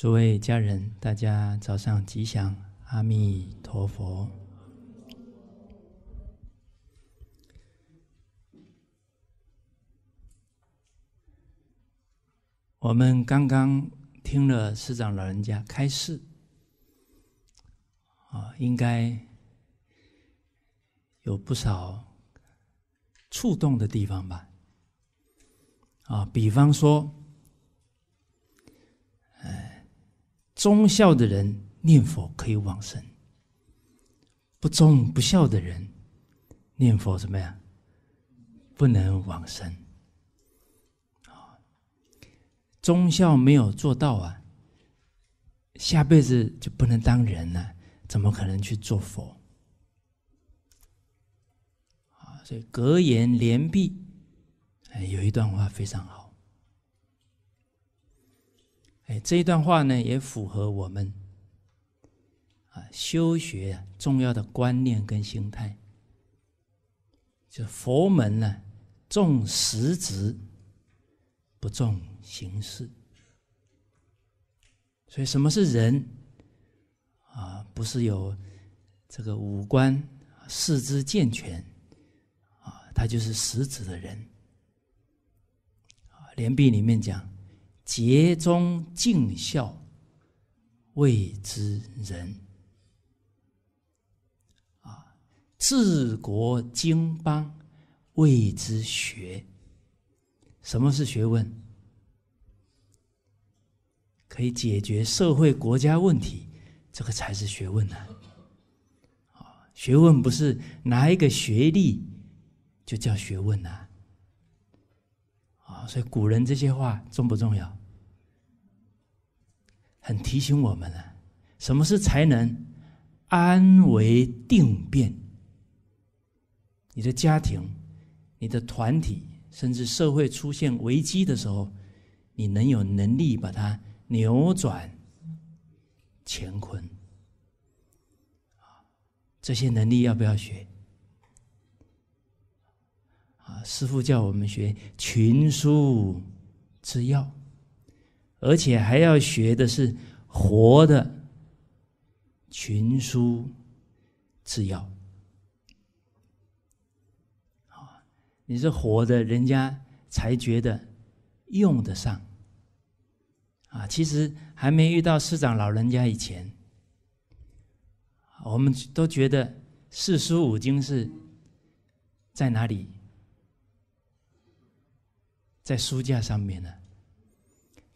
诸位家人，大家早上吉祥，阿弥陀佛。我们刚刚听了师长老人家开示，啊，应该有不少触动的地方吧？啊，比方说。忠孝的人念佛可以往生，不忠不孝的人念佛怎么样？不能往生。啊，忠孝没有做到啊，下辈子就不能当人了，怎么可能去做佛？啊，所以格言连璧，哎，有一段话非常好。哎，这一段话呢，也符合我们啊修学重要的观念跟心态。就佛门呢，重实质，不重形式。所以，什么是人？啊，不是有这个五官、四肢健全啊，他就是实质的人。啊，连壁里面讲。竭忠尽孝，谓之仁；啊，治国经邦，谓之学。什么是学问？可以解决社会国家问题，这个才是学问呢。啊，学问不是拿一个学历就叫学问呐。啊，所以古人这些话重不重要？很提醒我们啊，什么是才能安为定变？你的家庭、你的团体，甚至社会出现危机的时候，你能有能力把它扭转乾坤？这些能力要不要学？啊，师父叫我们学群书之要。而且还要学的是活的群书治要啊！你是活的，人家才觉得用得上啊。其实还没遇到师长老人家以前，我们都觉得四书五经是在哪里？在书架上面呢？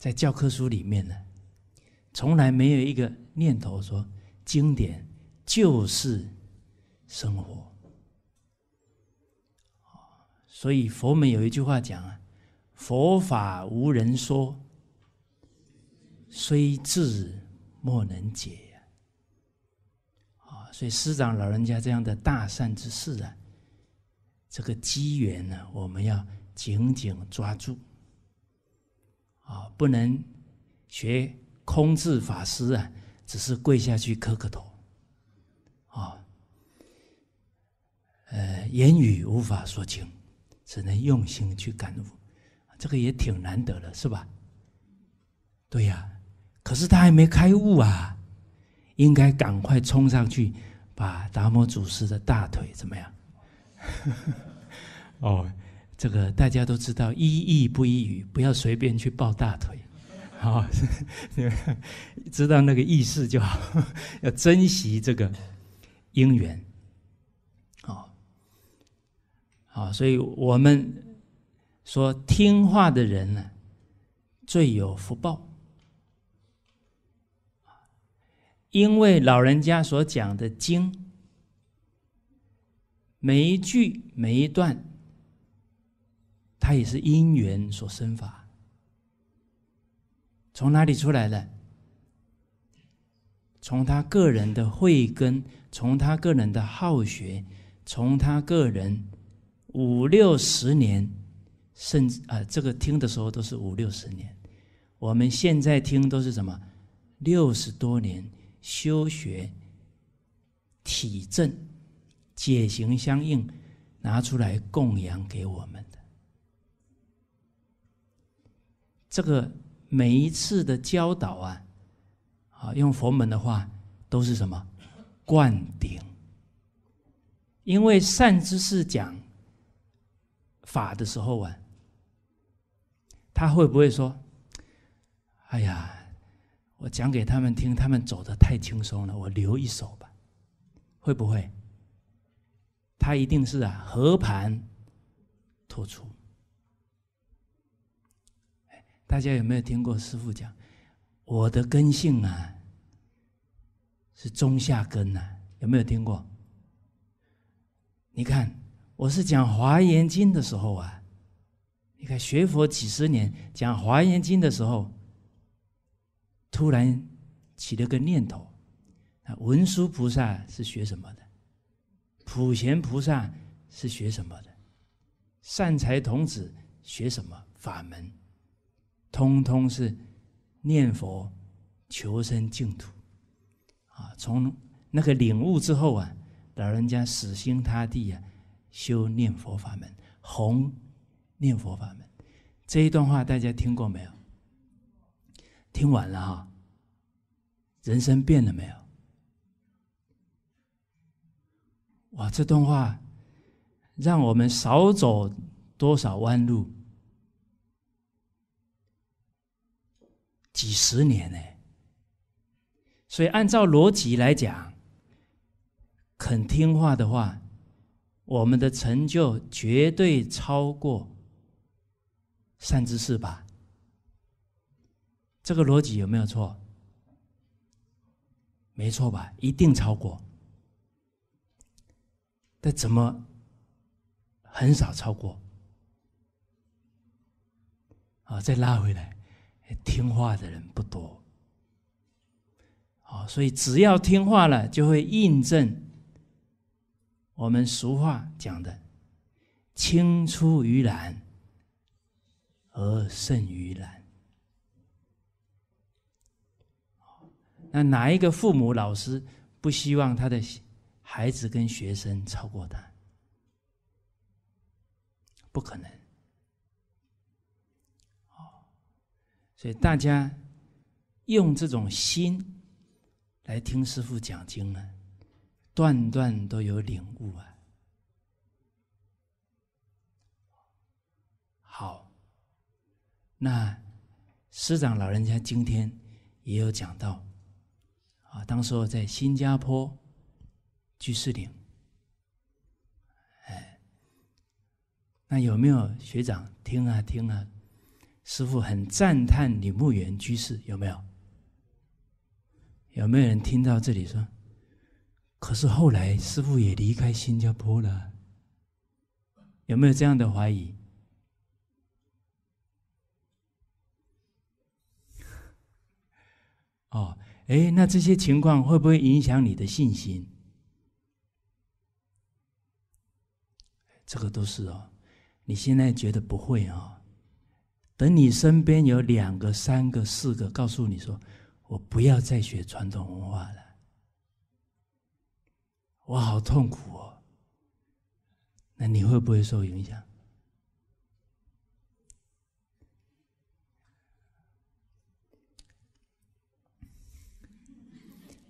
在教科书里面呢，从来没有一个念头说经典就是生活。所以佛门有一句话讲啊：“佛法无人说，虽智莫能解。”啊，所以师长老人家这样的大善之事啊，这个机缘呢，我们要紧紧抓住。啊，不能学空智法师啊，只是跪下去磕个头，啊，呃，言语无法说清，只能用心去感悟，这个也挺难得的，是吧？对呀，可是他还没开悟啊，应该赶快冲上去，把达摩祖师的大腿怎么样？哦。这个大家都知道，一意不依语，不要随便去抱大腿，好，知道那个意思就好，要珍惜这个因缘，好，好，所以我们说听话的人呢，最有福报，因为老人家所讲的经，每一句每一段。他也是因缘所生法，从哪里出来的？从他个人的慧根，从他个人的好学，从他个人五六十年，甚至啊，这个听的时候都是五六十年。我们现在听都是什么？六十多年修学体证解行相应，拿出来供养给我们。这个每一次的教导啊，啊，用佛门的话都是什么灌顶？因为善知识讲法的时候啊，他会不会说：“哎呀，我讲给他们听，他们走的太轻松了，我留一手吧？”会不会？他一定是啊，和盘托出。大家有没有听过师傅讲？我的根性啊，是中下根呐，有没有听过？你看，我是讲《华严经》的时候啊，你看学佛几十年，讲《华严经》的时候，突然起了个念头：啊，文殊菩萨是学什么的？普贤菩萨是学什么的？善财童子学什么法门？通通是念佛求生净土啊！从那个领悟之后啊，老人家死心塌地啊，修念佛法门，弘念佛法门。这一段话大家听过没有？听完了哈，人生变了没有？哇，这段话让我们少走多少弯路？几十年呢？所以按照逻辑来讲，肯听话的话，我们的成就绝对超过善知识吧？这个逻辑有没有错？没错吧？一定超过。但怎么很少超过？啊，再拉回来，听话的人不多。啊，所以只要听话了，就会印证我们俗话讲的“青出于蓝而胜于蓝”。那哪一个父母老师不希望他的？孩子跟学生超过他，不可能。哦，所以大家用这种心来听师傅讲经呢，段段都有领悟啊。好，那师长老人家今天也有讲到啊，当时在新加坡。居士岭，哎，那有没有学长听啊听啊？师傅很赞叹李牧原居士，有没有？有没有人听到这里说？可是后来师傅也离开新加坡了，有没有这样的怀疑？哦，哎，那这些情况会不会影响你的信心？这个都是哦，你现在觉得不会啊？等你身边有两个、三个、四个告诉你说：“我不要再学传统文化了，我好痛苦哦。”那你会不会受影响？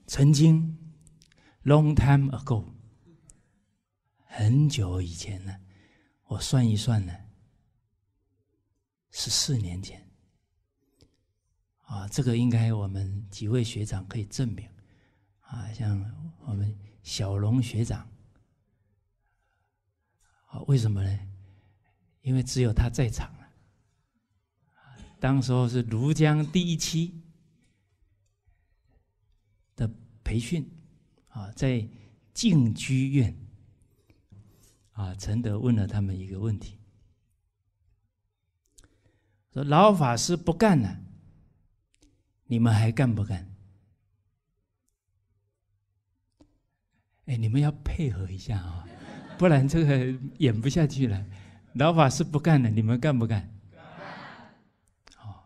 曾经，long time ago。很久以前呢，我算一算呢，十四年前，啊，这个应该我们几位学长可以证明，啊，像我们小龙学长，啊，为什么呢？因为只有他在场了，当时候是庐江第一期的培训，啊，在静居院。啊，陈德问了他们一个问题：说老法师不干了，你们还干不干？哎，你们要配合一下啊，不然这个演不下去了。老法师不干了，你们干不干？干。哦，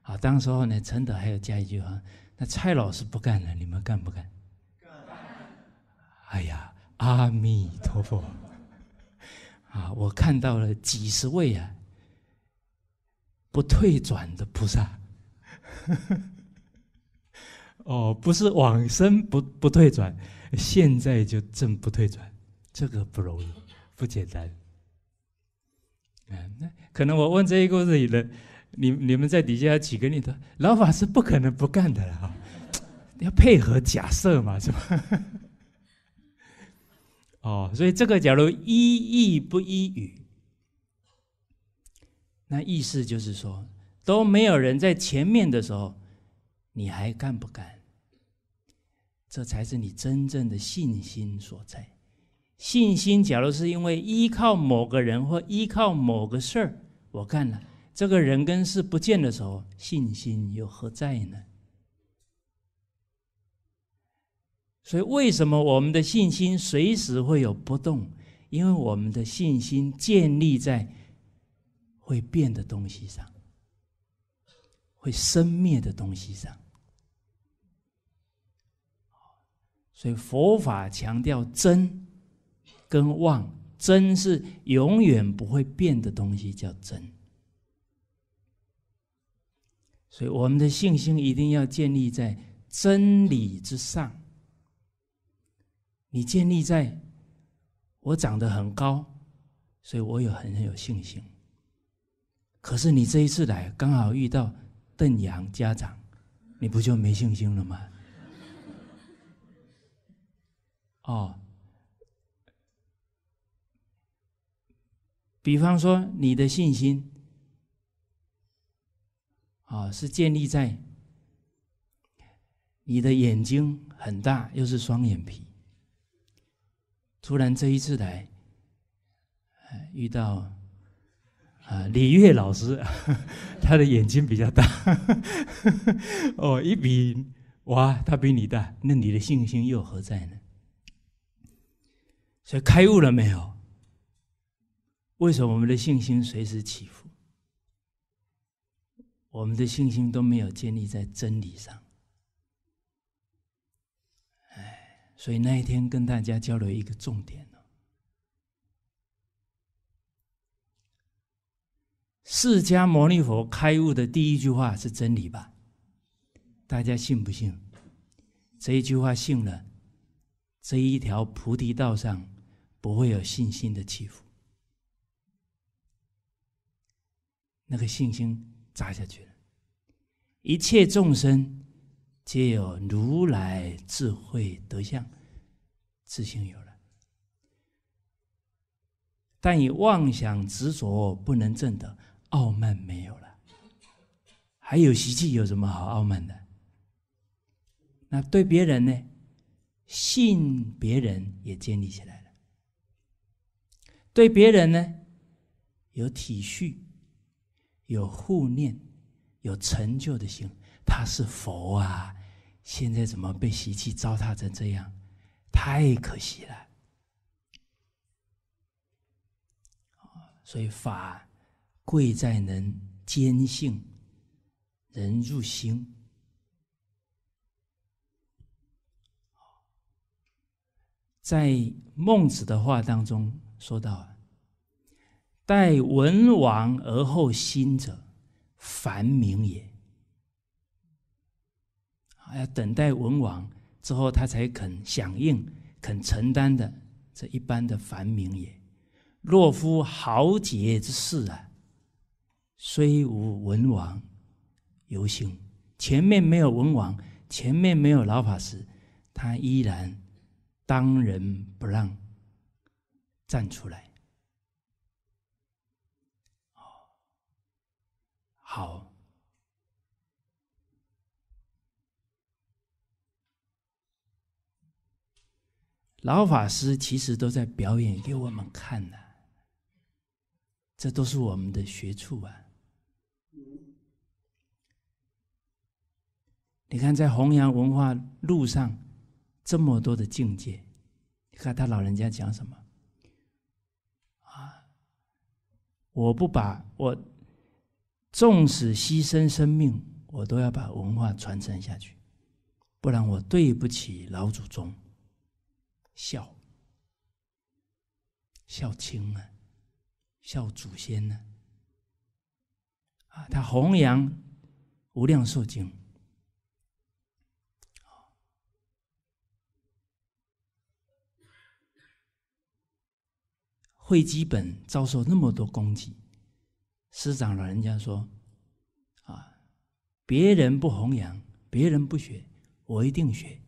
好，当时候呢，陈德还要加一句话：那蔡老师不干了，你们干不干？干。哎呀，阿弥陀佛。啊，我看到了几十位啊，不退转的菩萨。哦，不是往生不不退转，现在就正不退转，这个不容易，不简单。嗯，那可能我问这一个问题的，你你们在底下几个人的老法师不可能不干的哈，要配合假设嘛，是吧？哦，所以这个假如一义不一语，那意思就是说都没有人在前面的时候，你还干不干？这才是你真正的信心所在。信心，假如是因为依靠某个人或依靠某个事儿，我干了，这个人跟事不见的时候，信心又何在呢？所以，为什么我们的信心随时会有波动？因为我们的信心建立在会变的东西上，会生灭的东西上。所以，佛法强调真。跟妄真是永远不会变的东西，叫真。所以我们的信心一定要建立在真理之上。你建立在我长得很高，所以我有很有信心。可是你这一次来刚好遇到邓阳家长，你不就没信心了吗？哦。比方说，你的信心啊，是建立在你的眼睛很大，又是双眼皮。突然这一次来，遇到啊李月老师，他的眼睛比较大，哦，一比哇，他比你大，那你的信心又何在呢？所以开悟了没有？为什么我们的信心随时起伏？我们的信心都没有建立在真理上。哎，所以那一天跟大家交流一个重点释迦牟尼佛开悟的第一句话是真理吧？大家信不信？这一句话信了，这一条菩提道上不会有信心的起伏。那个信心扎下去了，一切众生皆有如来智慧德相，自信有了，但以妄想执着不能证得，傲慢没有了，还有习气，有什么好傲慢的？那对别人呢？信别人也建立起来了，对别人呢，有体恤。有护念，有成就的心，他是佛啊！现在怎么被习气糟蹋成这样？太可惜了。所以法贵在能坚信，人入心。在孟子的话当中说到。待文王而后兴者，凡明也。要等待文王之后，他才肯响应、肯承担的这一般的凡明也。若夫豪杰之士啊，虽无文王犹兴。前面没有文王，前面没有老法师，他依然当仁不让，站出来。好，老法师其实都在表演给我们看呢，这都是我们的学处啊。你看，在弘扬文化路上，这么多的境界，你看他老人家讲什么啊？我不把我。纵使牺牲生命，我都要把文化传承下去，不然我对不起老祖宗。孝，孝亲啊，孝祖先呢？啊，他弘扬《无量寿经》会基本遭受那么多攻击，师长老人家说：“啊，别人不弘扬，别人不学，我一定学。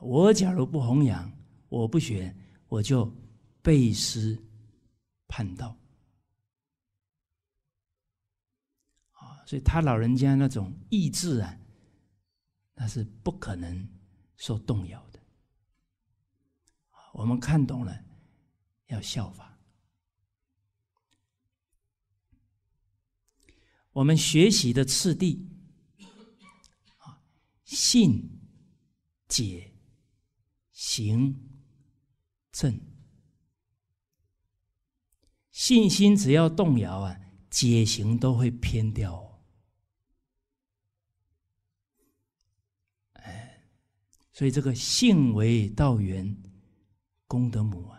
我假如不弘扬，我不学，我就背师叛道。啊，所以他老人家那种意志啊，那是不可能受动摇的。我们看懂了。”要效法。我们学习的次第啊，信、解、行、正。信心只要动摇啊，解行都会偏掉。哎，所以这个信为道源，功德母啊。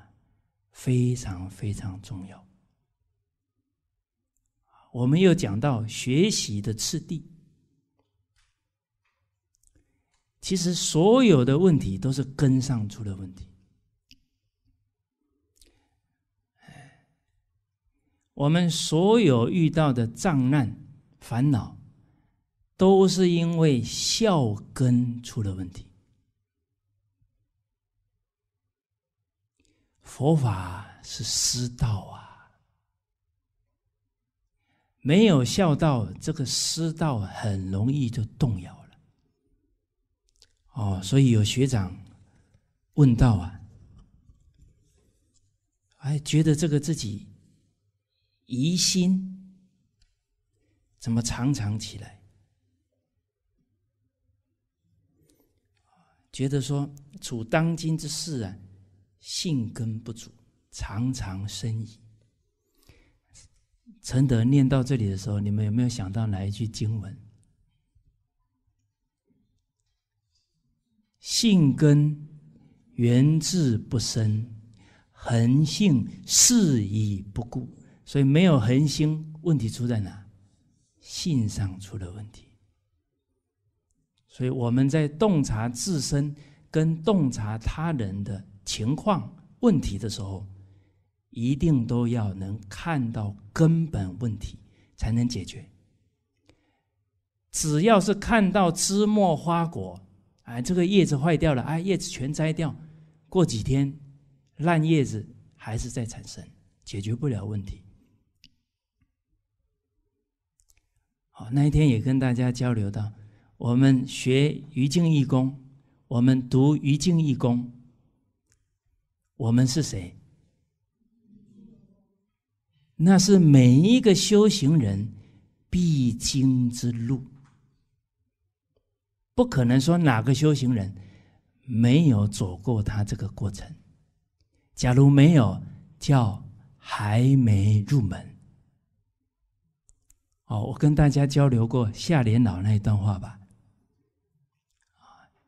非常非常重要。我们又讲到学习的次第，其实所有的问题都是根上出了问题。我们所有遇到的障难、烦恼，都是因为孝根出了问题。佛法是师道啊，没有孝道，这个师道很容易就动摇了。哦，所以有学长问道啊，哎，觉得这个自己疑心怎么常常起来？觉得说处当今之事啊。性根不足，常常生疑。陈德念到这里的时候，你们有没有想到哪一句经文？性根源自不生，恒性事已不顾，所以没有恒心，问题出在哪？性上出了问题。所以我们在洞察自身跟洞察他人的。情况问题的时候，一定都要能看到根本问题，才能解决。只要是看到枝末花果，哎，这个叶子坏掉了，哎，叶子全摘掉，过几天烂叶子还是在产生，解决不了问题。好，那一天也跟大家交流到，我们学于静义工，我们读于静义工。我们是谁？那是每一个修行人必经之路，不可能说哪个修行人没有走过他这个过程。假如没有，叫还没入门。哦，我跟大家交流过夏莲老那一段话吧。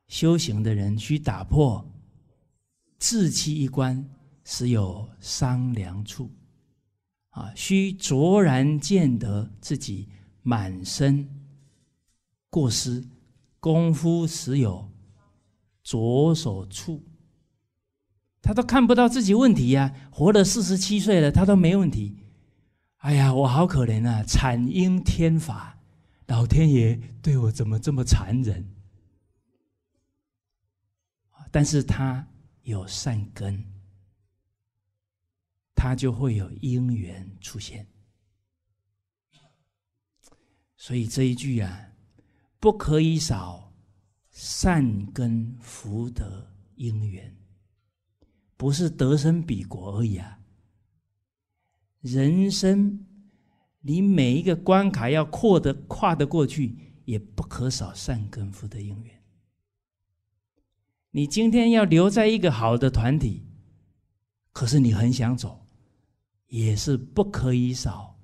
修行的人需打破。自欺一关，时有商量处。啊，须卓然见得自己满身过失，功夫时有着手处。他都看不到自己问题呀，活了四十七岁了，他都没问题。哎呀，我好可怜啊！惨因天法，老天爷对我怎么这么残忍？但是他。有善根，他就会有因缘出现。所以这一句啊，不可以少善根福德因缘，不是得生彼国而已啊。人生你每一个关卡要跨得跨得过去，也不可少善根福德因缘。你今天要留在一个好的团体，可是你很想走，也是不可以少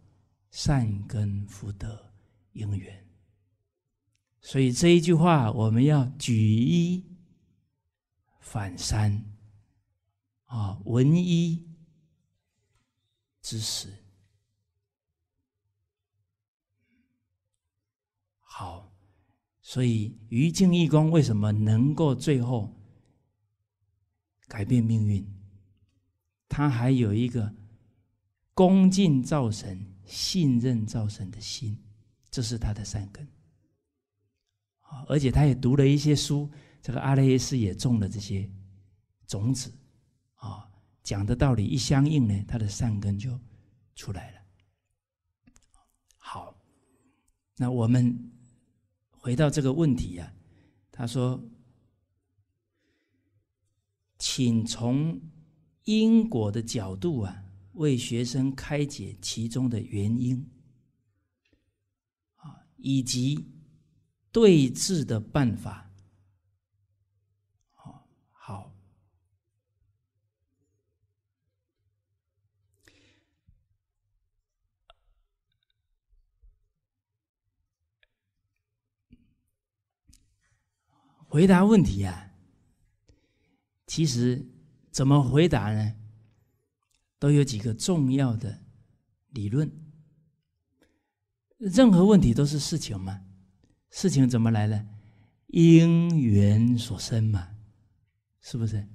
善根福德因缘。所以这一句话，我们要举一反三，啊，闻一知十。好。所以，于静义公为什么能够最后改变命运？他还有一个恭敬造神、信任造神的心，这是他的善根。而且他也读了一些书，这个阿赖耶识也种了这些种子，啊，讲的道理一相应呢，他的善根就出来了。好，那我们回到这个问题呀，他说，请从因果的角度啊，为学生开解其中的原因，啊，以及。对治的办法，好，好。回答问题啊，其实怎么回答呢？都有几个重要的理论。任何问题都是事情嘛。事情怎么来的？因缘所生嘛，是不是？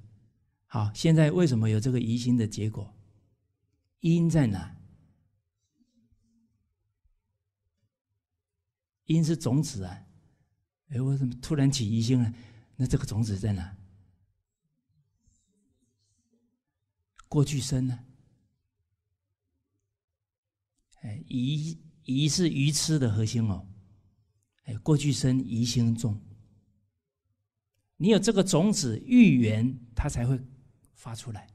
好，现在为什么有这个疑心的结果？因在哪？因是种子啊！哎，我怎么突然起疑心了？那这个种子在哪？过去生呢？哎，疑疑是愚痴的核心哦。哎，过去生疑心重，你有这个种子欲缘，它才会发出来。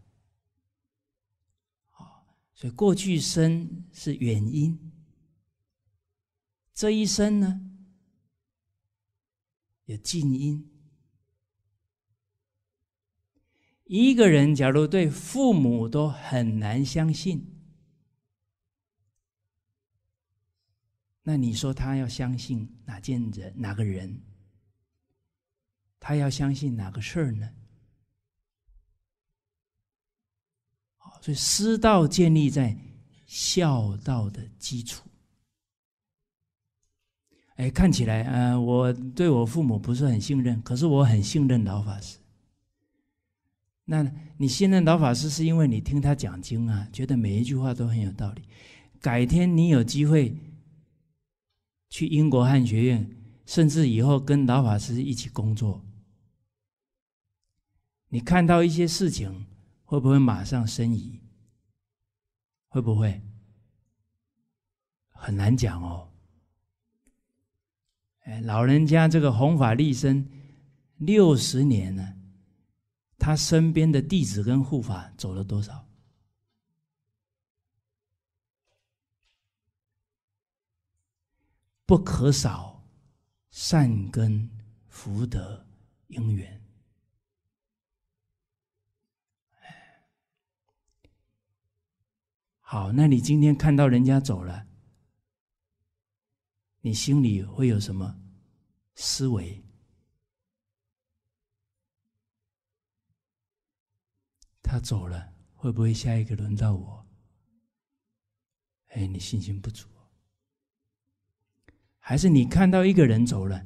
好，所以过去生是原因，这一生呢有静因。一个人假如对父母都很难相信。那你说他要相信哪件人、哪个人？他要相信哪个事儿呢？所以师道建立在孝道的基础。哎，看起来，呃，我对我父母不是很信任，可是我很信任老法师。那你信任老法师，是因为你听他讲经啊，觉得每一句话都很有道理。改天你有机会。去英国汉学院，甚至以后跟老法师一起工作，你看到一些事情，会不会马上生疑？会不会？很难讲哦。哎，老人家这个弘法立身六十年了，他身边的弟子跟护法走了多少？不可少善根福德因缘。好，那你今天看到人家走了，你心里会有什么思维？他走了，会不会下一个轮到我？哎，你信心不足。还是你看到一个人走了，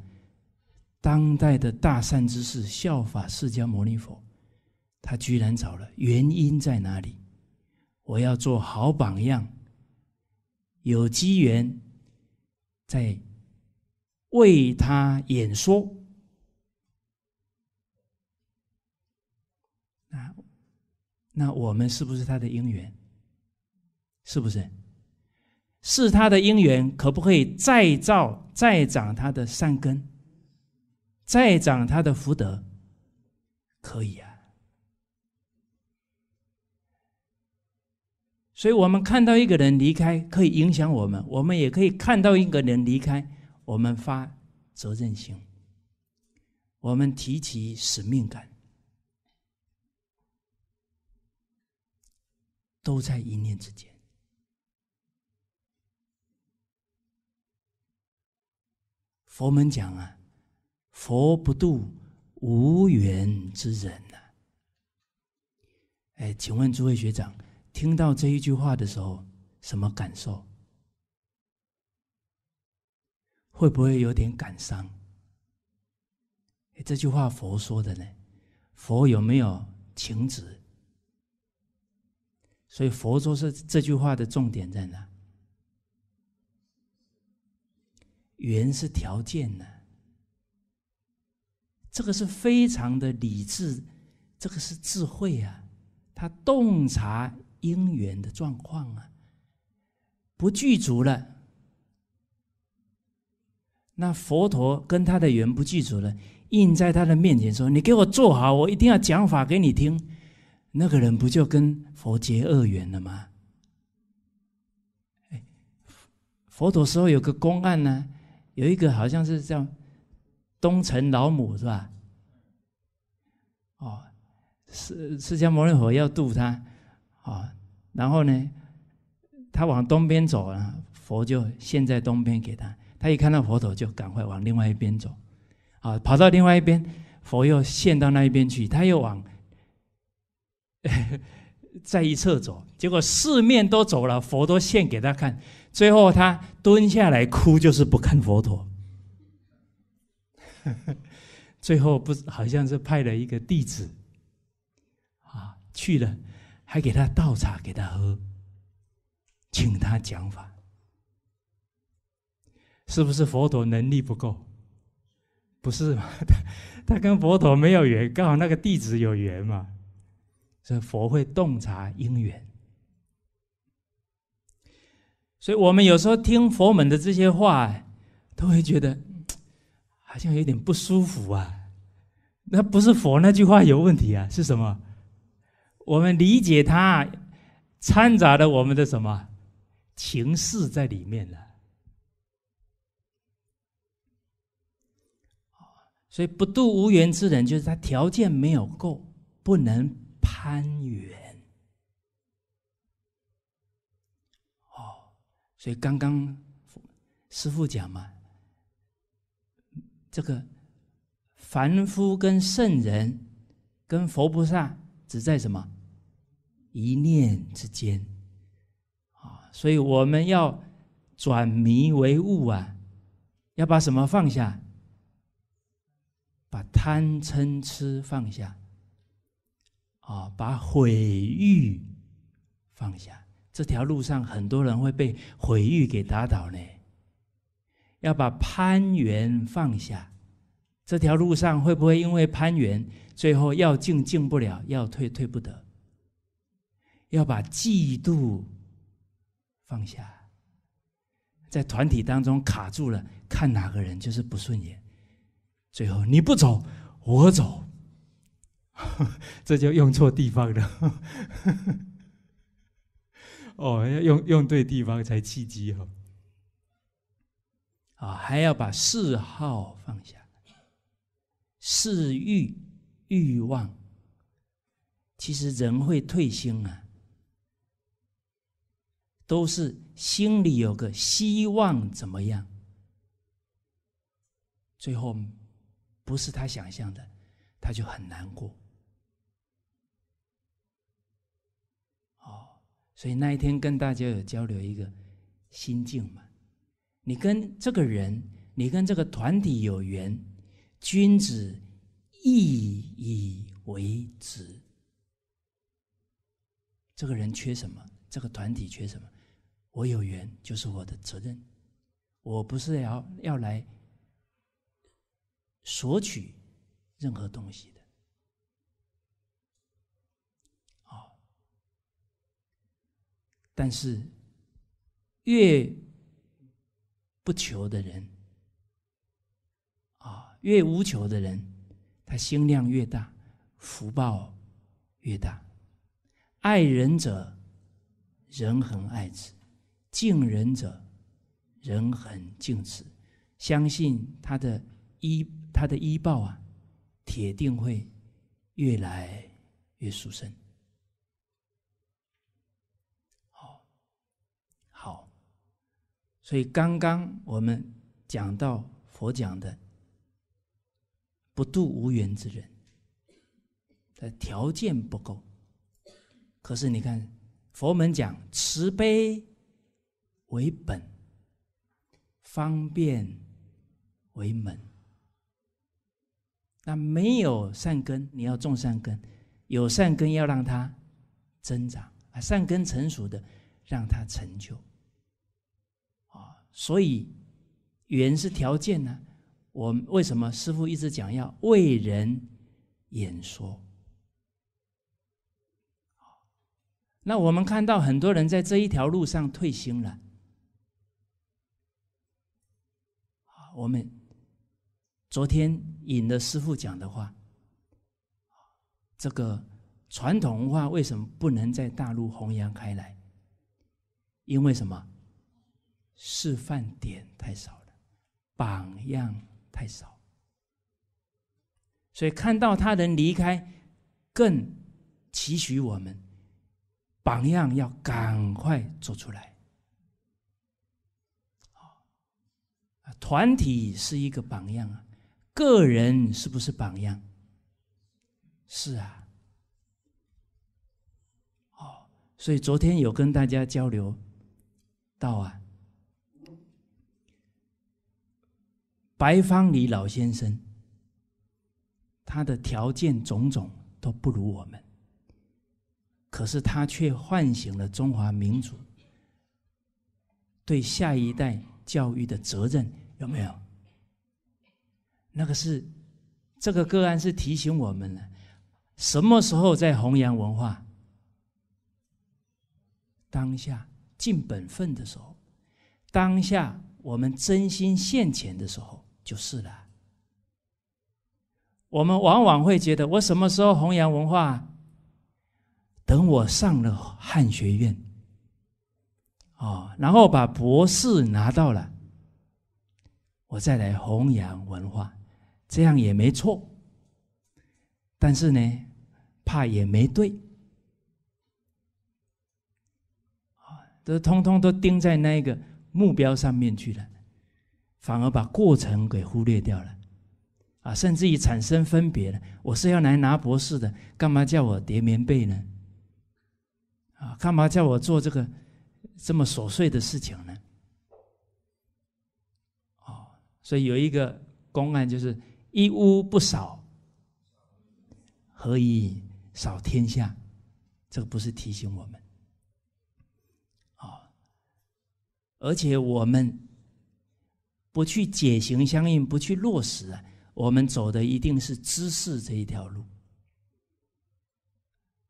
当代的大善之士效法释迦牟尼佛，他居然走了，原因在哪里？我要做好榜样，有机缘在为他演说。那那我们是不是他的因缘？是不是？是他的因缘，可不可以再造、再长他的善根，再长他的福德？可以啊。所以我们看到一个人离开，可以影响我们；我们也可以看到一个人离开，我们发责任心，我们提起使命感，都在一念之间。佛门讲啊，佛不度无缘之人呐。哎，请问诸位学长，听到这一句话的时候，什么感受？会不会有点感伤？这句话佛说的呢？佛有没有情执？所以佛说是这句话的重点在哪？缘是条件呢，这个是非常的理智，这个是智慧啊，他洞察因缘的状况啊，不具足了，那佛陀跟他的缘不具足了，印在他的面前说：“你给我做好，我一定要讲法给你听。”那个人不就跟佛结恶缘了吗？佛陀时候有个公案呢。有一个好像是叫东城老母是吧？哦，释释迦牟尼佛要渡他，啊，然后呢，他往东边走啊，佛就现在东边给他，他一看到佛陀就赶快往另外一边走，啊，跑到另外一边，佛又现到那一边去，他又往 再一侧走，结果四面都走了，佛都现给他看。最后，他蹲下来哭，就是不看佛陀。最后不好像是派了一个弟子啊去了，还给他倒茶给他喝，请他讲法。是不是佛陀能力不够？不是嘛？他 他跟佛陀没有缘，刚好那个弟子有缘嘛，所以佛会洞察因缘。所以我们有时候听佛门的这些话，都会觉得好像有点不舒服啊。那不是佛那句话有问题啊，是什么？我们理解它掺杂了我们的什么情势在里面了。所以不度无缘之人，就是他条件没有够，不能攀缘。所以刚刚师父讲嘛，这个凡夫跟圣人跟佛菩萨只在什么一念之间啊，所以我们要转迷为悟啊，要把什么放下？把贪嗔痴放下啊，把毁誉放下。这条路上很多人会被毁誉给打倒呢。要把攀缘放下，这条路上会不会因为攀缘，最后要进进不了，要退退不得？要把嫉妒放下，在团体当中卡住了，看哪个人就是不顺眼，最后你不走，我走，这就用错地方了。哦，要用用对地方才契机哈。啊，还要把嗜好放下，嗜欲欲望，其实人会退心啊，都是心里有个希望怎么样，最后不是他想象的，他就很难过。所以那一天跟大家有交流一个心境嘛，你跟这个人，你跟这个团体有缘，君子义以为之。这个人缺什么？这个团体缺什么？我有缘就是我的责任，我不是要要来索取任何东西的。但是，越不求的人，啊，越无求的人，他心量越大，福报越大。爱人者，人恒爱之；敬人者，人恒敬之。相信他的医，他的医报啊，铁定会越来越殊胜。所以刚刚我们讲到佛讲的不度无缘之人的条件不够，可是你看佛门讲慈悲为本，方便为门。那没有善根，你要种善根；有善根，要让它增长啊，善根成熟的，让他成就。所以缘是条件呢。我为什么师父一直讲要为人演说？那我们看到很多人在这一条路上退心了。我们昨天引了师父讲的话，这个传统文化为什么不能在大陆弘扬开来？因为什么？示范点太少了，榜样太少，所以看到他人离开，更期许我们。榜样要赶快做出来，团体是一个榜样啊，个人是不是榜样？是啊，哦，所以昨天有跟大家交流到啊，白方礼老先生，他的条件种种都不如我们。可是他却唤醒了中华民族对下一代教育的责任，有没有？那个是这个个案是提醒我们了，什么时候在弘扬文化？当下尽本分的时候，当下我们真心献钱的时候，就是了。我们往往会觉得，我什么时候弘扬文化？等我上了汉学院，哦，然后把博士拿到了，我再来弘扬文化，这样也没错。但是呢，怕也没对，啊，这通通都盯在那个目标上面去了，反而把过程给忽略掉了，啊，甚至于产生分别了。我是要来拿博士的，干嘛叫我叠棉被呢？啊，干嘛叫我做这个这么琐碎的事情呢？哦，所以有一个公案，就是一屋不扫，何以扫天下？这个不是提醒我们哦，而且我们不去解行相应，不去落实啊，我们走的一定是知识这一条路。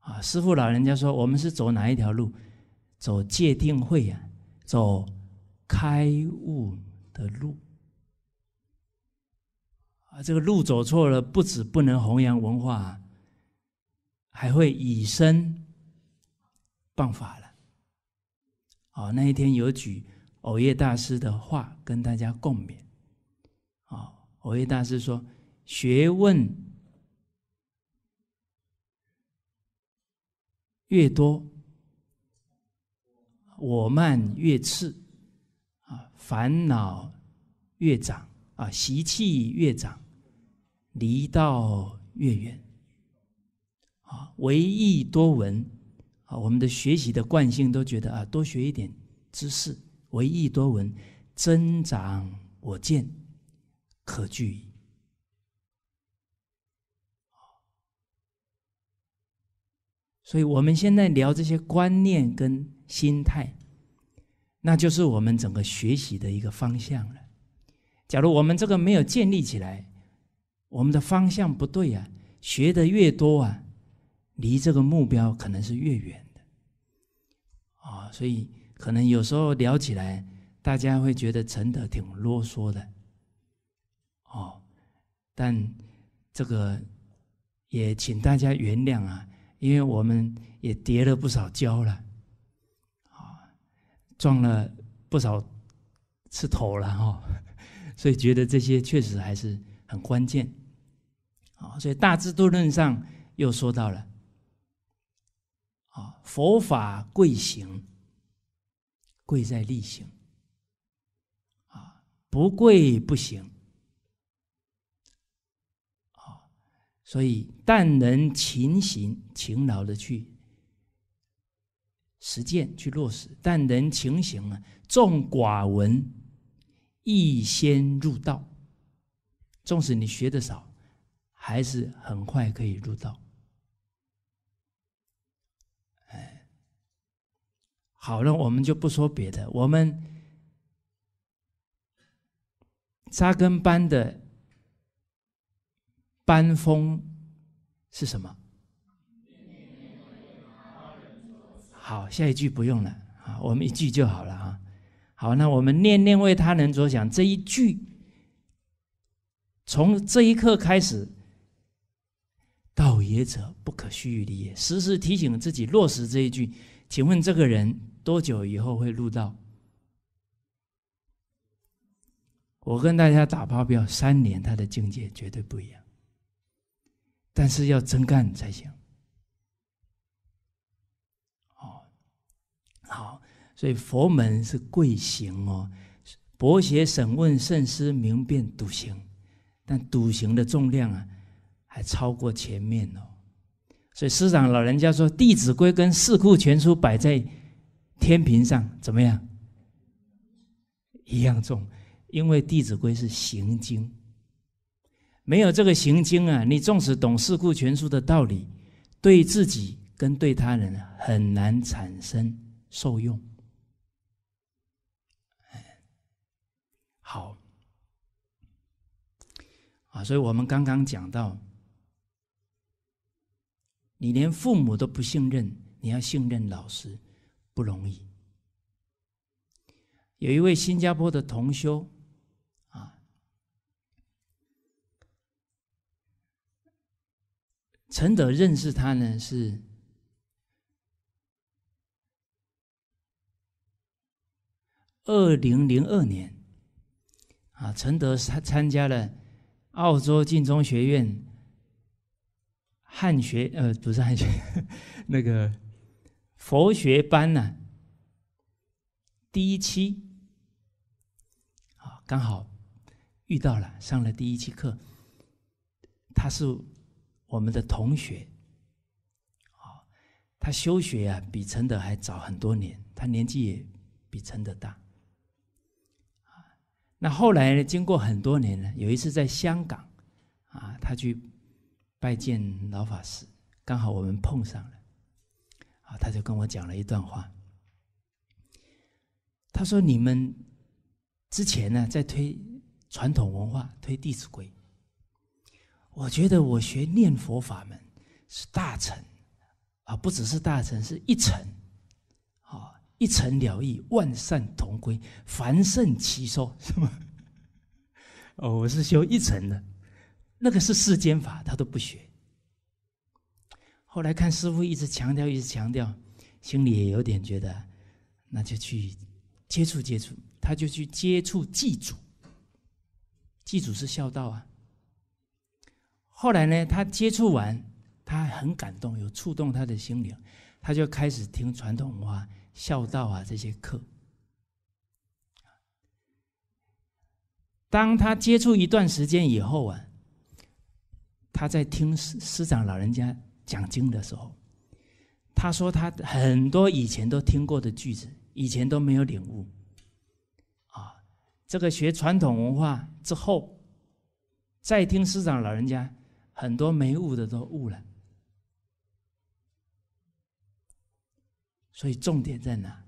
啊，师傅老人家说，我们是走哪一条路？走戒定慧呀，走开悟的路。啊，这个路走错了，不止不能弘扬文化，还会以身谤法了。啊，那一天有举藕叶大师的话跟大家共勉。啊，藕叶大师说，学问。越多，我慢越次，啊，烦恼越长，啊，习气越长，离道越远，啊，唯义多闻，啊，我们的学习的惯性都觉得啊，多学一点知识，唯义多闻，增长我见，可惧矣。所以，我们现在聊这些观念跟心态，那就是我们整个学习的一个方向了。假如我们这个没有建立起来，我们的方向不对啊，学的越多啊，离这个目标可能是越远的。啊，所以可能有时候聊起来，大家会觉得陈德挺啰嗦的。哦，但这个也请大家原谅啊。因为我们也跌了不少跤了，啊，撞了不少次头了哈，所以觉得这些确实还是很关键，啊，所以大智度论上又说到了，啊，佛法贵行，贵在力行，啊，不贵不行。啊所以，但能勤行、勤劳的去实践、去落实；但能勤行啊，众寡闻，易先入道。纵使你学的少，还是很快可以入道。哎，好了，我们就不说别的，我们扎根班的班风是什么？好，下一句不用了啊，我们一句就好了啊。好，那我们念念为他人着想这一句，从这一刻开始，道也者不可须臾离也，时时提醒自己落实这一句。请问这个人？多久以后会入道？我跟大家打包票，三年他的境界绝对不一样。但是要真干才行。哦，好，所以佛门是贵行哦，博学审问慎思明辨笃行，但笃行的重量啊，还超过前面哦。所以师长老人家说，《弟子规》跟《四库全书》摆在。天平上怎么样？一样重，因为《弟子规》是行经，没有这个行经啊，你纵使懂四库全书的道理，对自己跟对他人很难产生受用。好，啊，所以我们刚刚讲到，你连父母都不信任，你要信任老师。不容易。有一位新加坡的同修，啊，陈德认识他呢是二零零二年，啊，陈德参参加了澳洲晋中学院汉学，呃，不是汉学，那个。佛学班呢，第一期啊，刚好遇到了，上了第一期课。他是我们的同学，啊，他修学啊比陈德还早很多年，他年纪也比陈德大。啊，那后来呢，经过很多年呢，有一次在香港，啊，他去拜见老法师，刚好我们碰上了。他就跟我讲了一段话。他说：“你们之前呢，在推传统文化，推《弟子规》。我觉得我学念佛法门是大成啊，不只是大成，是一成啊，一成了义，万善同归，凡圣齐收，是吗？哦，我是修一成的，那个是世间法，他都不学。”后来看师傅一直强调，一直强调，心里也有点觉得，那就去接触接触。他就去接触祭祖，祭祖是孝道啊。后来呢，他接触完，他很感动，有触动他的心灵，他就开始听传统文化、孝道啊这些课。当他接触一段时间以后啊，他在听师师长老人家。讲经的时候，他说他很多以前都听过的句子，以前都没有领悟。啊，这个学传统文化之后，再听师长老人家，很多没悟的都悟了。所以重点在哪？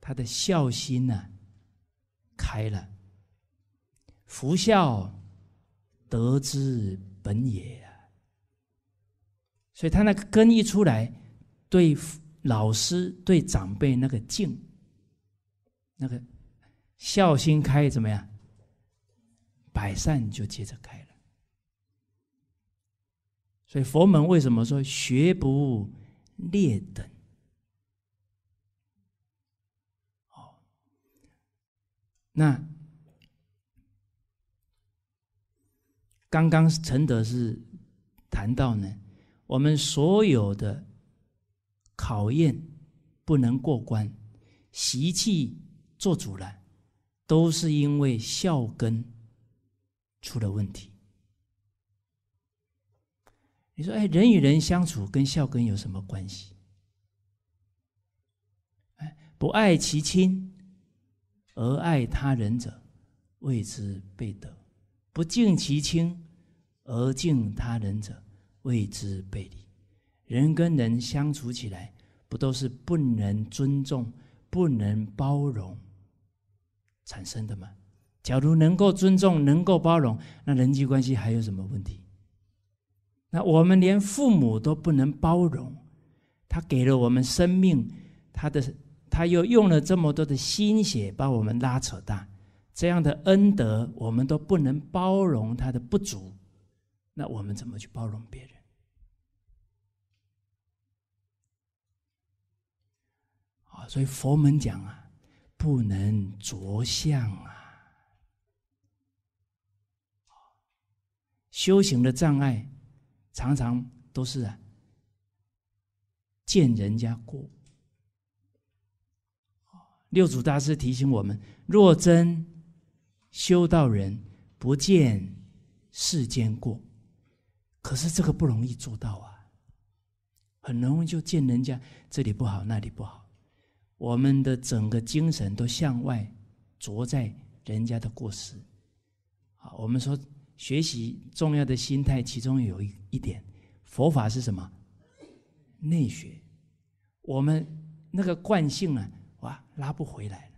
他的孝心呢，开了，福孝德之本也。所以他那个根一出来，对老师、对长辈那个敬，那个孝心开怎么样？百善就接着开了。所以佛门为什么说学不劣等？哦，那刚刚陈德是谈到呢。我们所有的考验不能过关，习气做主了，都是因为孝根出了问题。你说，哎，人与人相处跟孝根有什么关系？哎，不爱其亲而爱他人者，谓之悖德；不敬其亲而敬他人者。谓之背离，人跟人相处起来，不都是不能尊重、不能包容产生的吗？假如能够尊重、能够包容，那人际关系还有什么问题？那我们连父母都不能包容，他给了我们生命，他的他又用了这么多的心血把我们拉扯大，这样的恩德我们都不能包容他的不足，那我们怎么去包容别人？所以佛门讲啊，不能着相啊。修行的障碍，常常都是啊，见人家过。六祖大师提醒我们：若真修道人，不见世间过。可是这个不容易做到啊，很容易就见人家这里不好，那里不好。我们的整个精神都向外着在人家的过失。啊，我们说。学习重要的心态，其中有一一点，佛法是什么？内学。我们那个惯性啊，哇，拉不回来了，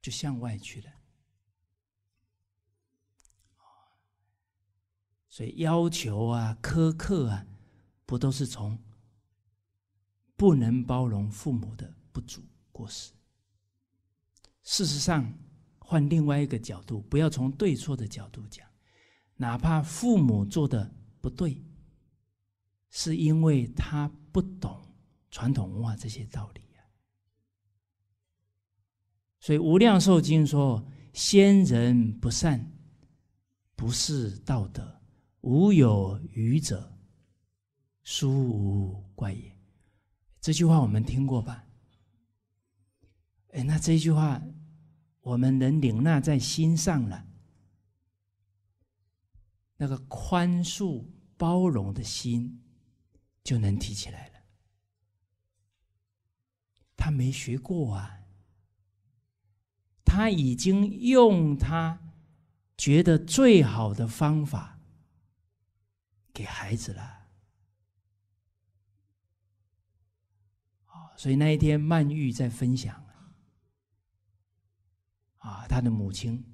就向外去了。所以要求啊、苛刻啊，不都是从不能包容父母的不足过失？事实上。换另外一个角度，不要从对错的角度讲，哪怕父母做的不对，是因为他不懂传统文化这些道理呀。所以《无量寿经》说：“先人不善，不是道德；无有余者，殊无怪也。”这句话我们听过吧？哎，那这句话。我们能领纳在心上了，那个宽恕、包容的心就能提起来了。他没学过啊，他已经用他觉得最好的方法给孩子了。所以那一天曼玉在分享。啊，他的母亲，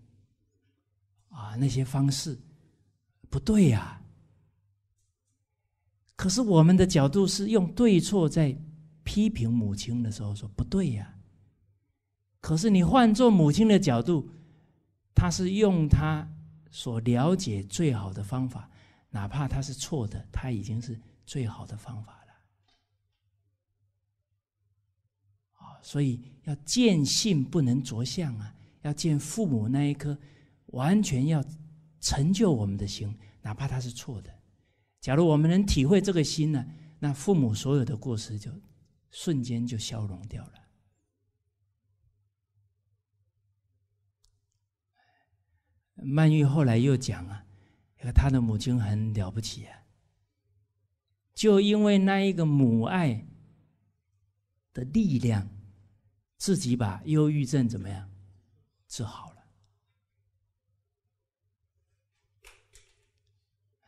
啊，那些方式不对呀。可是我们的角度是用对错在批评母亲的时候说不对呀。可是你换做母亲的角度，他是用他所了解最好的方法，哪怕他是错的，他已经是最好的方法了。啊，所以要见性不能着相啊。要见父母那一颗，完全要成就我们的心，哪怕他是错的。假如我们能体会这个心呢，那父母所有的过失就瞬间就消融掉了。曼玉后来又讲啊，他的母亲很了不起啊，就因为那一个母爱的力量，自己把忧郁症怎么样？治好了，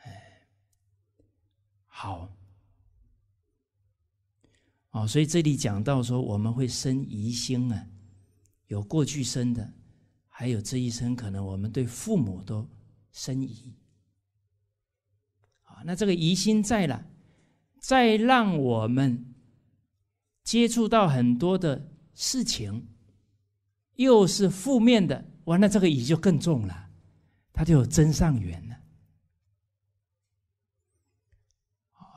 哎，好，哦，所以这里讲到说，我们会生疑心啊，有过去生的，还有这一生可能我们对父母都生疑，啊，那这个疑心在了，再让我们接触到很多的事情。又是负面的，完了这个乙就更重了，他就有真上缘了。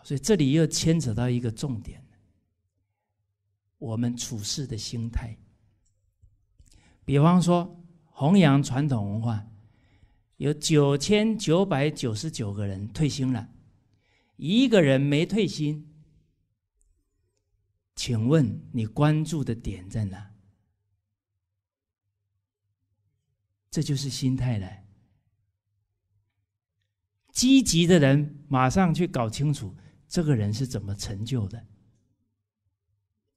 所以这里又牵扯到一个重点：我们处事的心态。比方说，弘扬传统文化，有九千九百九十九个人退心了，一个人没退心，请问你关注的点在哪？这就是心态了。积极的人马上去搞清楚这个人是怎么成就的，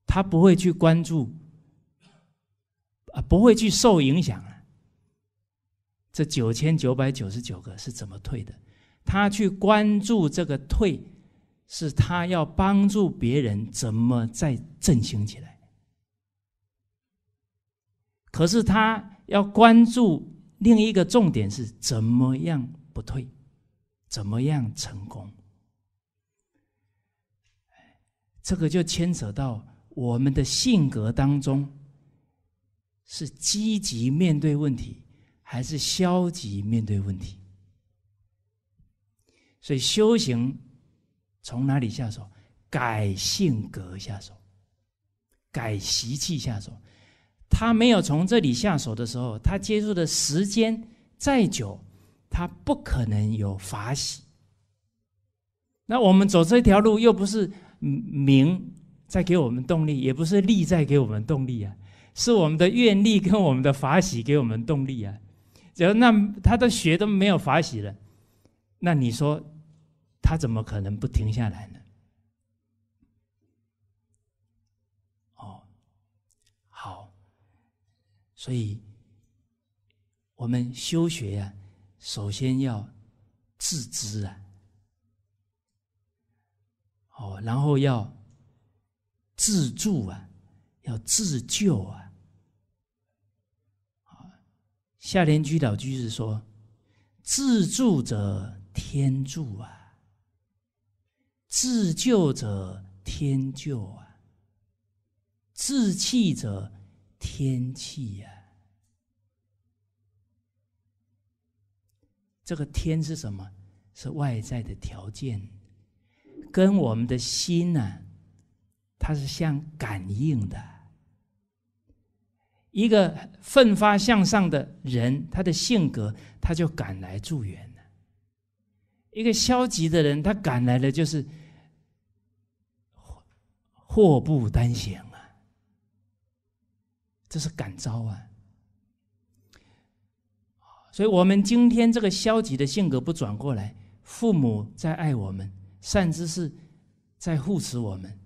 他不会去关注，啊，不会去受影响了。这九千九百九十九个是怎么退的？他去关注这个退是他要帮助别人怎么再振兴起来。可是他要关注另一个重点是怎么样不退，怎么样成功。这个就牵扯到我们的性格当中，是积极面对问题，还是消极面对问题？所以修行从哪里下手？改性格下手，改习气下手。他没有从这里下手的时候，他接触的时间再久，他不可能有法喜。那我们走这条路，又不是。名在给我们动力，也不是利在给我们动力啊，是我们的愿力跟我们的法喜给我们动力啊。只要那他的学都没有法喜了，那你说他怎么可能不停下来呢？哦，好，所以我们修学呀，首先要自知啊。哦，然后要自助啊，要自救啊！啊，夏莲居老居士说：“自助者天助啊，自救者天救啊，自弃者天弃呀。”这个天是什么？是外在的条件。跟我们的心呢，它是相感应的。一个奋发向上的人，他的性格他就赶来助缘；一个消极的人，他赶来的就是祸不单行啊！这是感召啊！所以，我们今天这个消极的性格不转过来，父母在爱我们。善知识在护持我们，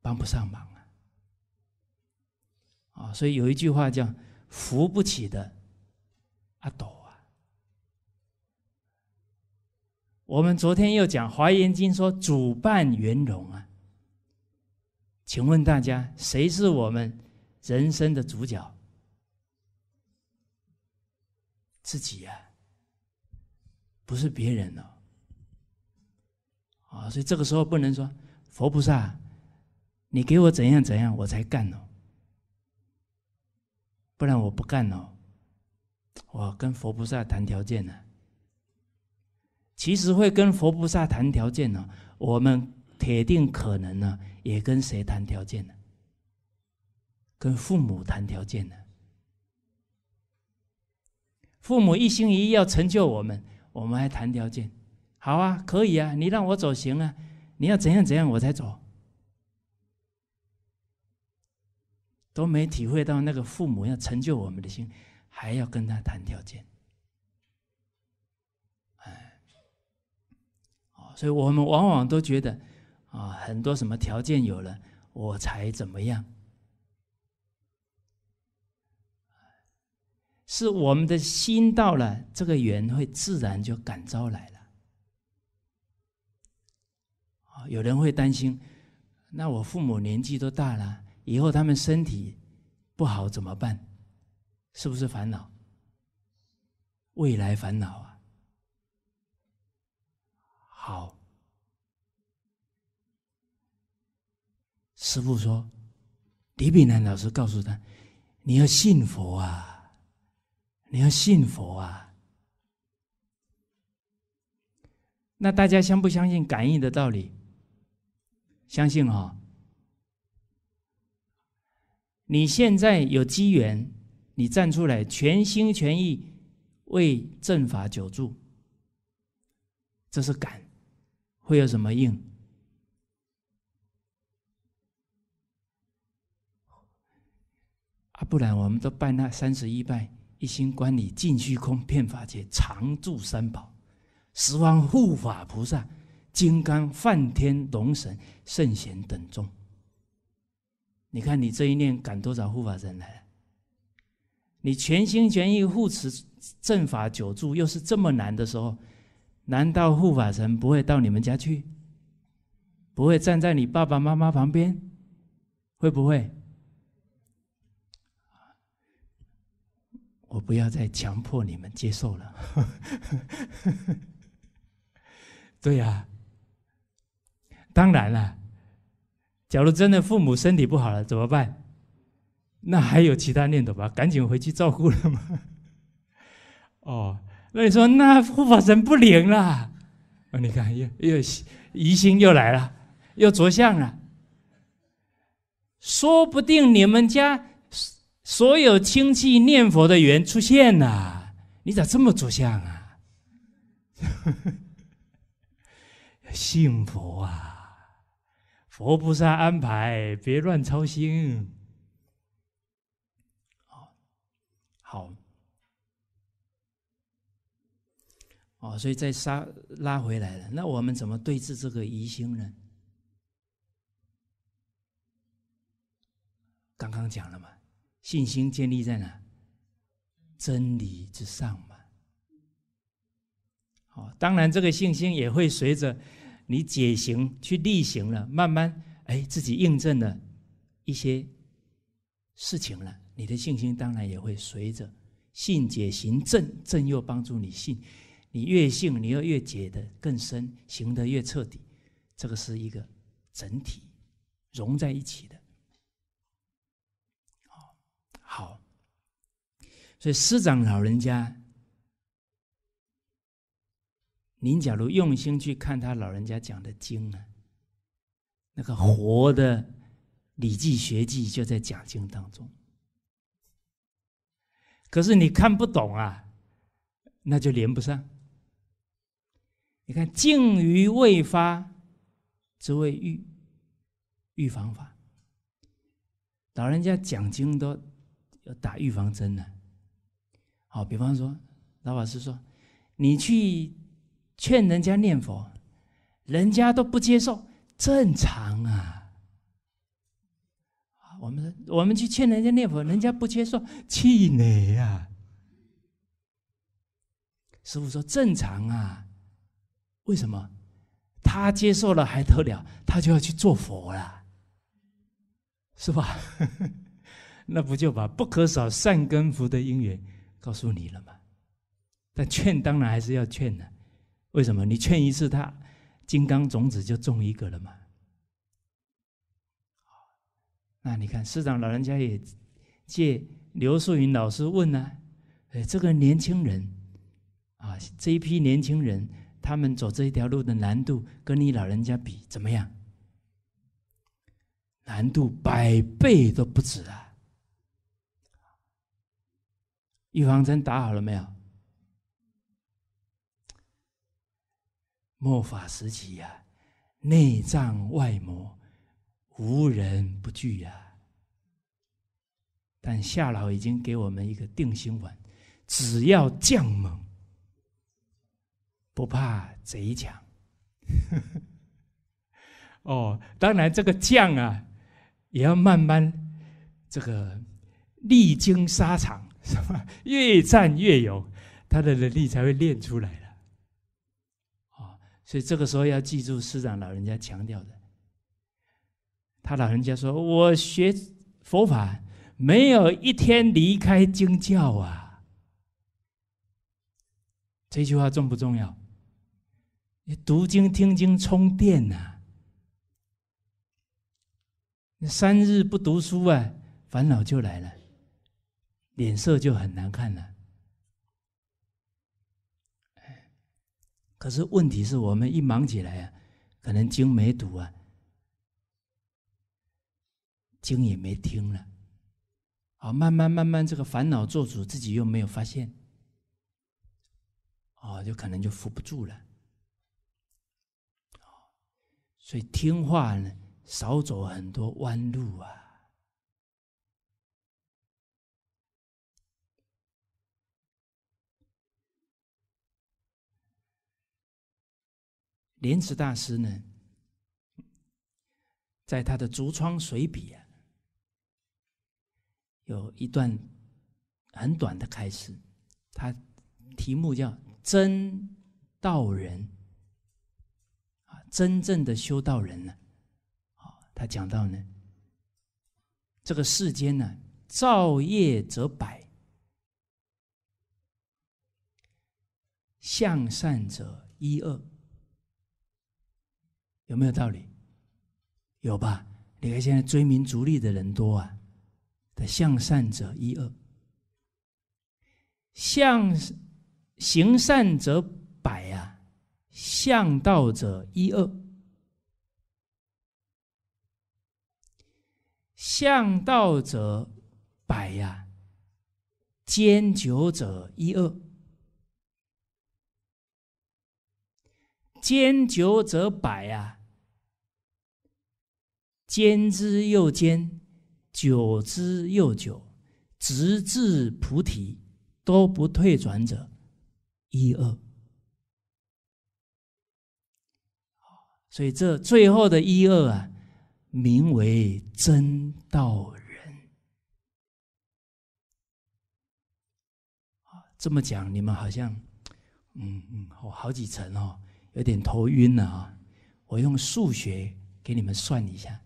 帮不上忙啊！啊，所以有一句话叫“扶不起的阿斗啊”。我们昨天又讲《华严经》说“主办圆融”啊，请问大家，谁是我们人生的主角？自己呀，不是别人哦。啊，所以这个时候不能说佛菩萨，你给我怎样怎样，我才干哦，不然我不干哦。我跟佛菩萨谈条件呢，其实会跟佛菩萨谈条件呢，我们铁定可能呢，也跟谁谈条件呢？跟父母谈条件呢？父母一心一意要成就我们，我们还谈条件？好啊，可以啊，你让我走行啊，你要怎样怎样我才走，都没体会到那个父母要成就我们的心，还要跟他谈条件，哎，所以我们往往都觉得啊，很多什么条件有了，我才怎么样，是我们的心到了，这个缘会自然就感召来了。有人会担心，那我父母年纪都大了，以后他们身体不好怎么办？是不是烦恼？未来烦恼啊！好，师父说，李炳南老师告诉他，你要信佛啊，你要信佛啊。那大家相不相信感应的道理？相信哈，你现在有机缘，你站出来全心全意为正法久住，这是感，会有什么应？啊，不然我们都拜那三十一拜，一心观理尽虚空遍法界常住三宝，十方护法菩萨。金刚、梵天、龙神、圣贤等众，你看你这一念赶多少护法神来？你全心全意护持正法久住，又是这么难的时候，难道护法神不会到你们家去？不会站在你爸爸妈妈旁边，会不会？我不要再强迫你们接受了。对呀，当然了。假如真的父母身体不好了，怎么办？那还有其他念头吧？赶紧回去照顾了吗？哦，那你说那护法神不灵了？哦，你看又又疑心又来了，又着相了。说不定你们家所有亲戚念佛的缘出现了，你咋这么着相啊？幸福啊！佛菩萨安排，别乱操心。好，好，哦，所以再杀拉回来了。那我们怎么对治这个疑心呢？刚刚讲了嘛，信心建立在哪？真理之上嘛。好，当然这个信心也会随着。你解行去力行了，慢慢哎，自己印证了一些事情了，你的信心当然也会随着信解行正，正又帮助你信，你越信，你要越解的更深，行得越彻底，这个是一个整体融在一起的。好，好，所以师长老人家。您假如用心去看他老人家讲的经啊，那个活的《礼记》学记就在讲经当中。可是你看不懂啊，那就连不上。你看“静于未发，之谓预预防法”，老人家讲经都要打预防针呢。好，比方说，老法师说，你去。劝人家念佛，人家都不接受，正常啊。我们我们去劝人家念佛，人家不接受，气馁呀。师傅说正常啊，为什么？他接受了还得了？他就要去做佛了，是吧？那不就把不可少善根福的因缘告诉你了吗？但劝当然还是要劝的。为什么？你劝一次他，金刚种子就种一个了嘛？那你看，师长老人家也借刘素云老师问呢，哎，这个年轻人啊，这一批年轻人，他们走这一条路的难度，跟你老人家比怎么样？难度百倍都不止啊！预防针打好了没有？末法时期呀，内脏外魔，无人不惧呀。但夏老已经给我们一个定心丸，只要将猛，不怕贼强。哦，当然这个将啊，也要慢慢这个历经沙场，是吧？越战越勇，他的能力才会练出来了。哦。所以这个时候要记住师长老人家强调的，他老人家说：“我学佛法没有一天离开经教啊。”这句话重不重要？你读经听经充电呐，你三日不读书啊，烦恼就来了，脸色就很难看了。可是问题是我们一忙起来啊，可能经没读啊，经也没听了，啊，慢慢慢慢这个烦恼做主，自己又没有发现，哦，就可能就扶不住了，所以听话呢，少走很多弯路啊。莲池大师呢，在他的《竹窗随笔》啊，有一段很短的开始，他题目叫“真道人”，真正的修道人呢，他讲到呢，这个世间呢，造业则百，向善者一二，有没有道理？有吧？你看现在追名逐利的人多啊，的向善者一二，向行善者，向道者一二。向道者百呀，兼久者一二，兼久者百呀，兼之又兼，久之又久，直至菩提都不退转者一二。所以这最后的一二啊。名为真道人这么讲你们好像，嗯嗯，我好几层哦，有点头晕了啊。我用数学给你们算一下，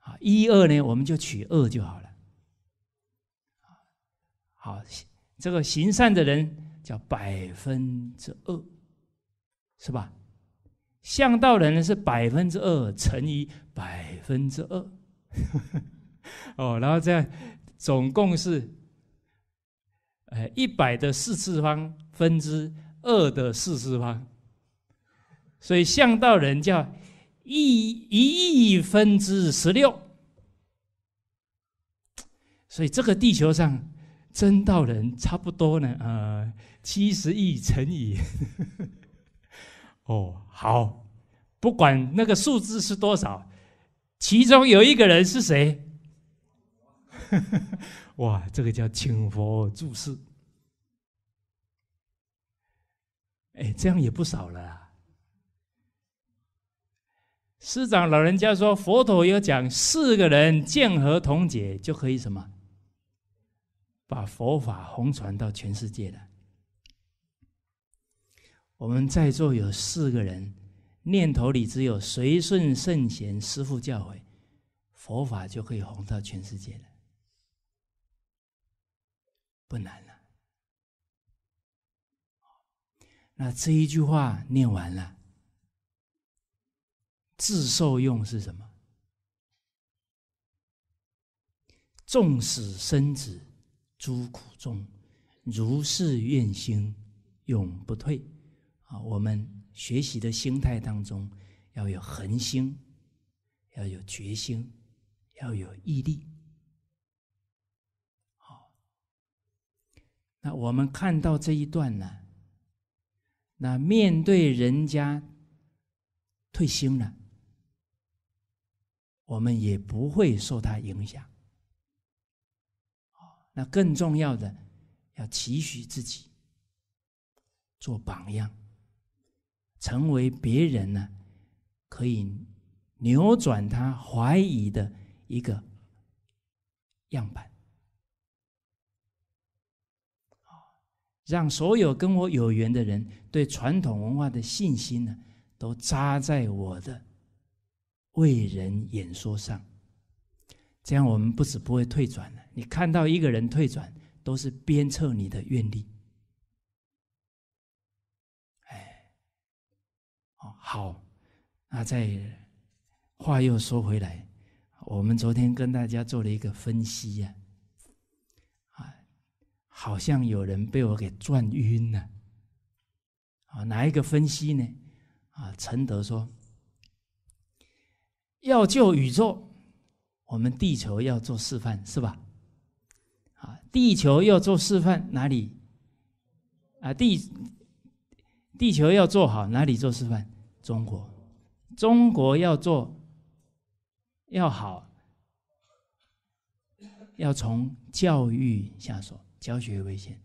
啊，一二呢，我们就取二就好了。好，这个行善的人叫百分之二，是吧？向道人呢是百分之二乘以百分之二，哦，然后这样总共是，哎，一百的四次方分之二的四次方，所以向道人叫一一亿分之十六，所以这个地球上真道人差不多呢，呃，七十亿乘以。哦，好，不管那个数字是多少，其中有一个人是谁？哇，这个叫请佛注释。哎，这样也不少了。啊师长老人家说，佛陀有讲四个人见合同解，就可以什么，把佛法红传到全世界了。我们在座有四个人，念头里只有随顺圣贤师父教诲，佛法就可以红到全世界了，不难了。那这一句话念完了，自受用是什么？纵使生子诸苦中，如是愿心永不退。我们学习的心态当中，要有恒心，要有决心，要有毅力。好，那我们看到这一段呢，那面对人家退心了，我们也不会受他影响。那更重要的，要期许自己做榜样。成为别人呢，可以扭转他怀疑的一个样板，让所有跟我有缘的人对传统文化的信心呢，都扎在我的为人演说上。这样我们不止不会退转了，你看到一个人退转，都是鞭策你的愿力。好，那再话又说回来，我们昨天跟大家做了一个分析呀，啊，好像有人被我给转晕了，啊，哪一个分析呢？啊，陈德说，要救宇宙，我们地球要做示范，是吧？啊，地球要做示范，哪里？啊，地地球要做好，哪里做示范？中国，中国要做要好，要从教育下手，教学为先，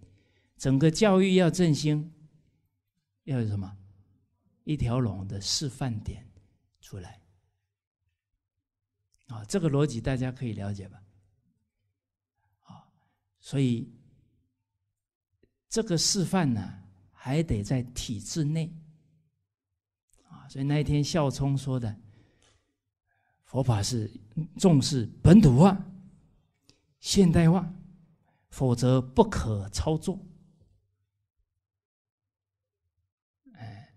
整个教育要振兴，要有什么一条龙的示范点出来啊？这个逻辑大家可以了解吧？啊，所以这个示范呢，还得在体制内。所以那一天，孝聪说的，佛法是重视本土化、现代化，否则不可操作。哎，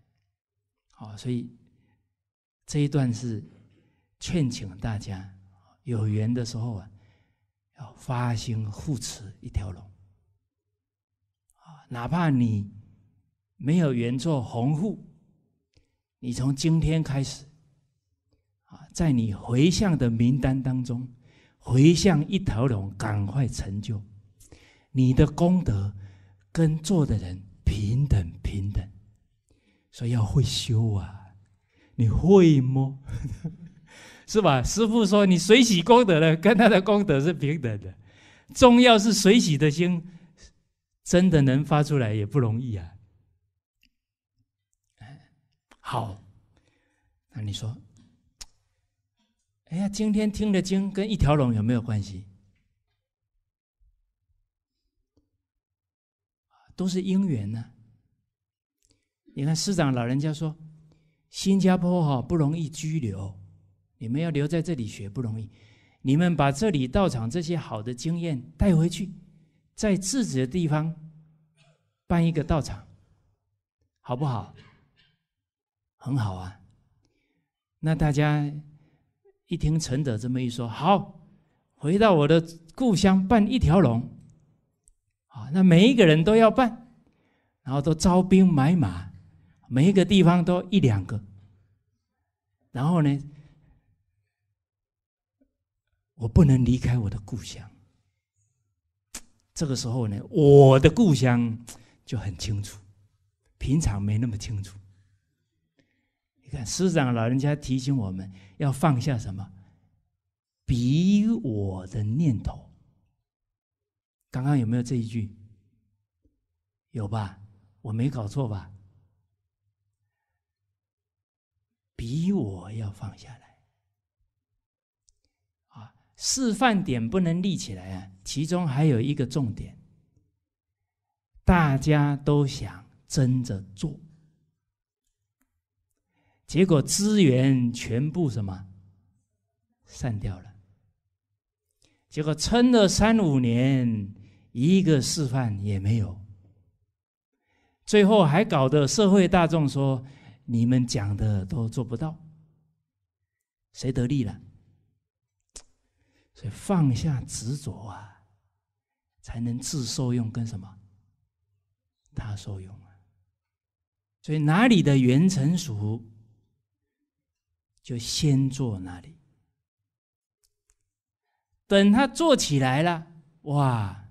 好，所以这一段是劝请大家有缘的时候啊，要发心护持一条龙，哪怕你没有缘做红护，你从今天开始。啊在你回向的名单当中，回向一条龙，赶快成就你的功德，跟做的人平等平等。所以要会修啊，你会吗？是吧？师傅说你水洗功德了，跟他的功德是平等的。重要是水洗的心，真的能发出来也不容易啊。好，那你说？哎呀，今天听的经跟一条龙有没有关系？都是因缘呢。你看师长老人家说，新加坡哈不容易居留，你们要留在这里学不容易。你们把这里道场这些好的经验带回去，在自己的地方办一个道场，好不好？很好啊。那大家。一听陈德这么一说，好，回到我的故乡办一条龙，啊，那每一个人都要办，然后都招兵买马，每一个地方都一两个，然后呢，我不能离开我的故乡。这个时候呢，我的故乡就很清楚，平常没那么清楚。看师长老人家提醒我们要放下什么比我的念头。刚刚有没有这一句？有吧？我没搞错吧？比我要放下来啊！示范点不能立起来啊！其中还有一个重点，大家都想争着做。结果资源全部什么散掉了。结果撑了三五年，一个示范也没有。最后还搞得社会大众说：“你们讲的都做不到，谁得利了？”所以放下执着啊，才能自受用，跟什么他受用啊。所以哪里的缘成熟？就先做那里，等他做起来了，哇，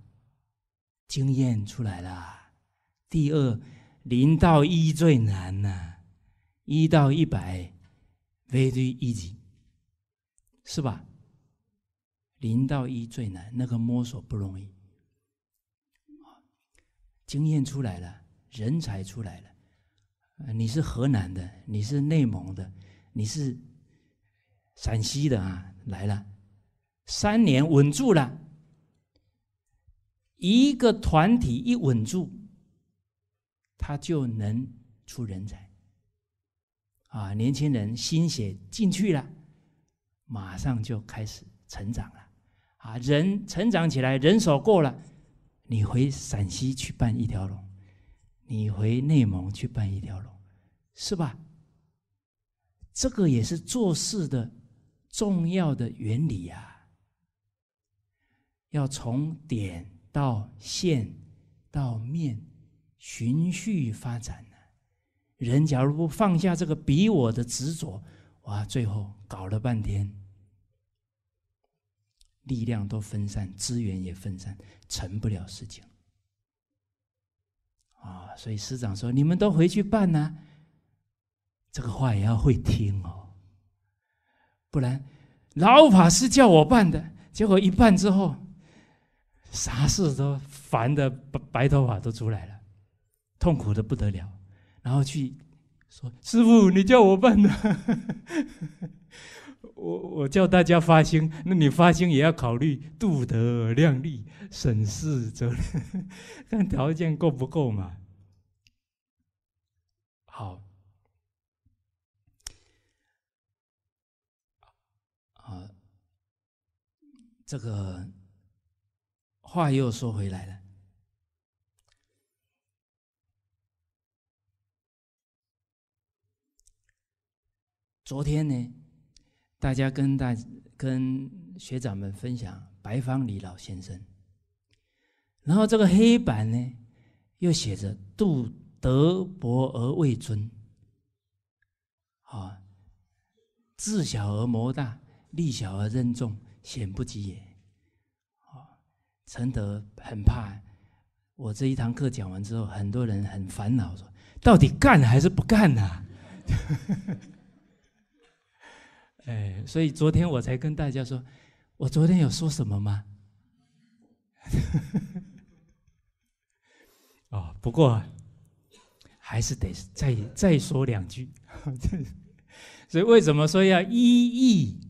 经验出来了。第二，零到一最难呐，一到一百，very easy，是吧？零到一最难，那个摸索不容易。经验出来了，人才出来了。你是河南的，你是内蒙的。你是陕西的啊，来了三年稳住了，一个团体一稳住，他就能出人才啊！年轻人心血进去了，马上就开始成长了啊！人成长起来，人手够了，你回陕西去办一条龙，你回内蒙去办一条龙，是吧？这个也是做事的重要的原理呀，要从点到线到面循序发展呢。人假如不放下这个比我的执着，哇，最后搞了半天，力量都分散，资源也分散，成不了事情。啊，所以师长说：“你们都回去办呢。”这个话也要会听哦，不然老法师叫我办的，结果一办之后，啥事都烦的白白头发都出来了，痛苦的不得了，然后去说师傅，你叫我办的，我我叫大家发心，那你发心也要考虑度德量力、审视责任，看条件够不够嘛？好。这个话又说回来了。昨天呢，大家跟大跟学长们分享白方礼老先生，然后这个黑板呢，又写着“度德薄而位尊”，啊，自小而谋大，力小而任重，险不及也。啊，陈德很怕，我这一堂课讲完之后，很多人很烦恼，说到底干还是不干呢？哎，所以昨天我才跟大家说，我昨天有说什么吗？哦，不过还是得再再说两句。所以为什么说要依义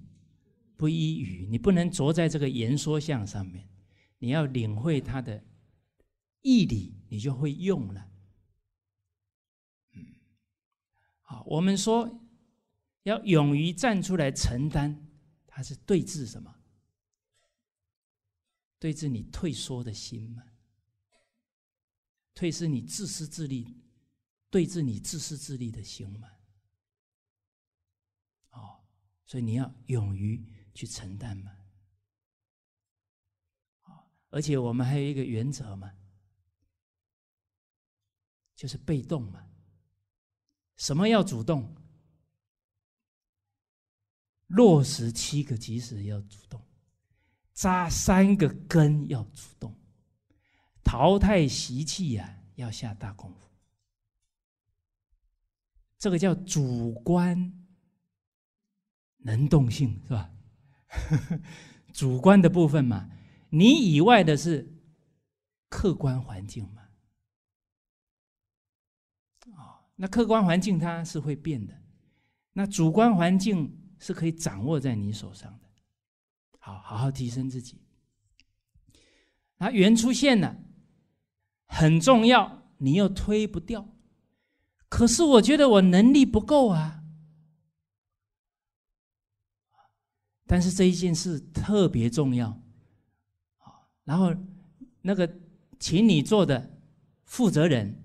不依语？你不能着在这个言说相上面，你要领会它的义理，你就会用了。好，我们说。要勇于站出来承担，它是对峙什么？对峙你退缩的心嘛？退是你自私自利，对峙你自私自利的心嘛？哦，所以你要勇于去承担嘛？啊而且我们还有一个原则嘛，就是被动嘛。什么要主动？落实七个及时要主动，扎三个根要主动，淘汰习气呀要下大功夫。这个叫主观能动性是吧？主观的部分嘛，你以外的是客观环境嘛。啊，那客观环境它是会变的，那主观环境。是可以掌握在你手上的，好好好提升自己。那缘出现了，很重要，你又推不掉。可是我觉得我能力不够啊。但是这一件事特别重要，啊，然后那个请你做的负责人，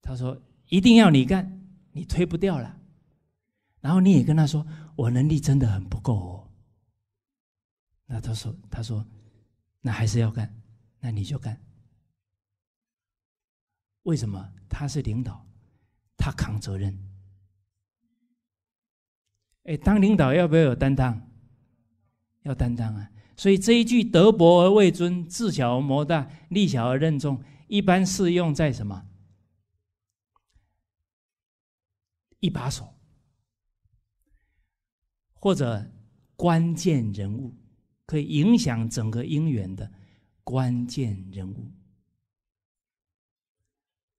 他说一定要你干，你推不掉了。然后你也跟他说：“我能力真的很不够哦。”那他说：“他说，那还是要干，那你就干。为什么？他是领导，他扛责任。哎，当领导要不要有担当？要担当啊！所以这一句‘德薄而位尊，智小而谋大，力小而任重’，一般适用在什么？一把手。”或者关键人物，可以影响整个姻缘的关键人物。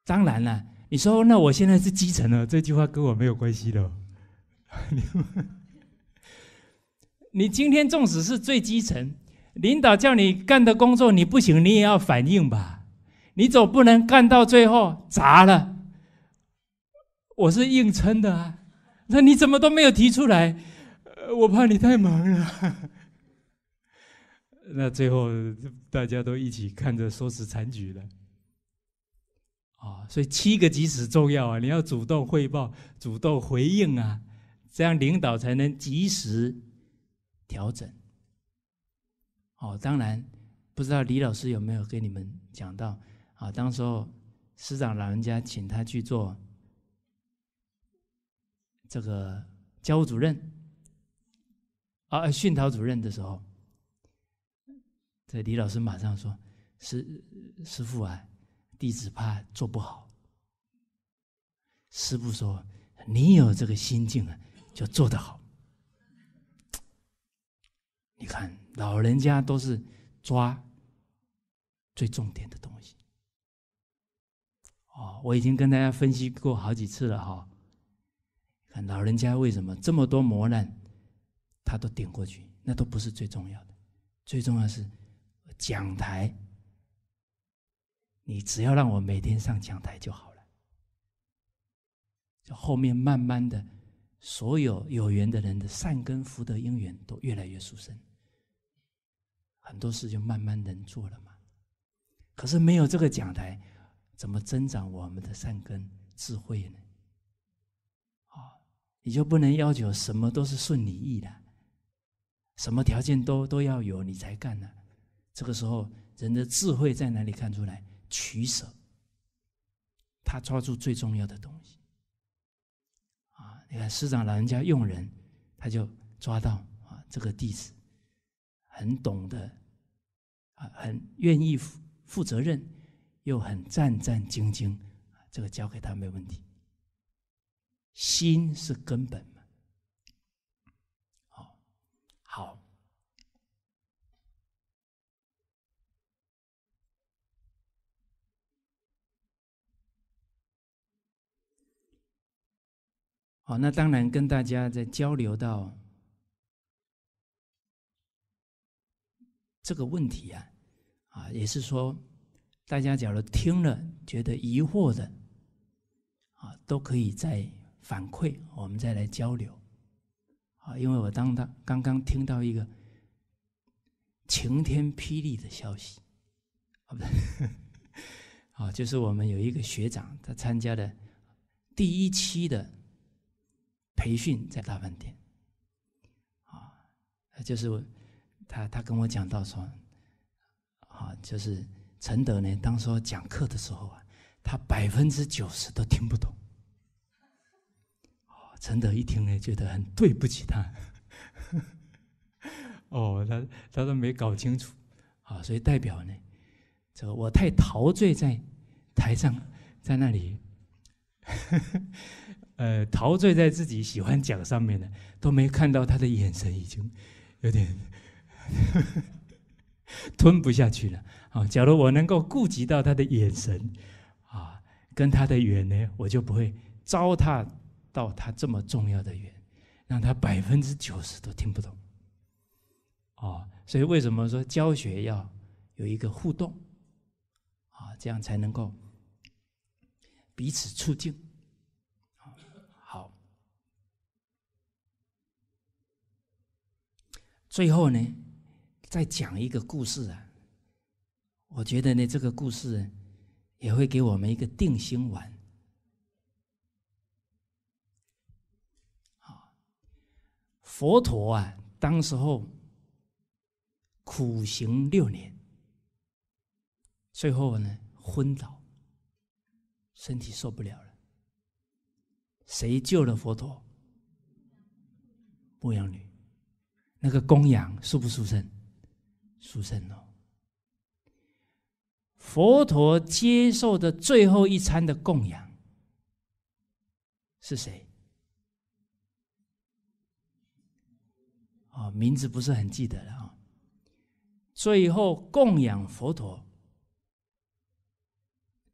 当然了，你说那我现在是基层了，这句话跟我没有关系的。你今天纵使是最基层，领导叫你干的工作你不行，你也要反应吧？你总不能干到最后砸了。我是硬撑的啊，那你怎么都没有提出来？我怕你太忙了，那最后大家都一起看着收拾残局了。啊，所以七个及时重要啊！你要主动汇报、主动回应啊，这样领导才能及时调整。哦，当然不知道李老师有没有跟你们讲到啊？当时候师长老人家请他去做这个教务主任。啊，训导主任的时候，这李老师马上说：“师师傅啊，弟子怕做不好。”师傅说：“你有这个心境啊，就做得好。”你看，老人家都是抓最重点的东西。哦，我已经跟大家分析过好几次了哈。看老人家为什么这么多磨难。他都顶过去，那都不是最重要的，最重要是讲台。你只要让我每天上讲台就好了，就后面慢慢的，所有有缘的人的善根福德因缘都越来越殊胜。很多事就慢慢能做了嘛。可是没有这个讲台，怎么增长我们的善根智慧呢？啊，你就不能要求什么都是顺你意的，什么条件都都要有你才干呢？这个时候，人的智慧在哪里看出来？取舍，他抓住最重要的东西。你看师长老人家用人，他就抓到啊，这个弟子很懂得，啊，很愿意负负责任，又很战战兢兢，这个交给他没问题。心是根本嘛，好，好。好，那当然跟大家在交流到这个问题啊，啊，也是说，大家假如听了觉得疑惑的，啊，都可以再反馈，我们再来交流。啊，因为我当当刚刚听到一个晴天霹雳的消息，啊，不对，啊，就是我们有一个学长，他参加的第一期的。培训在大饭店，啊，就是他他跟我讲到说，啊，就是陈德呢，当时讲课的时候啊，他百分之九十都听不懂。哦，陈德一听呢，觉得很对不起他。哦，他他都没搞清楚，啊，所以代表呢，这个我太陶醉在台上，在那里。呃，陶醉在自己喜欢讲上面的，都没看到他的眼神已经有点 吞不下去了。啊，假如我能够顾及到他的眼神，啊，跟他的缘呢，我就不会糟蹋到他这么重要的缘，让他百分之九十都听不懂。哦，所以为什么说教学要有一个互动？啊，这样才能够彼此促进。最后呢，再讲一个故事啊。我觉得呢，这个故事也会给我们一个定心丸。啊，佛陀啊，当时候苦行六年，最后呢昏倒，身体受不了了。谁救了佛陀？牧羊女。那个供养殊不殊胜？殊胜哦！佛陀接受的最后一餐的供养是谁？哦，名字不是很记得了啊。最后供养佛陀，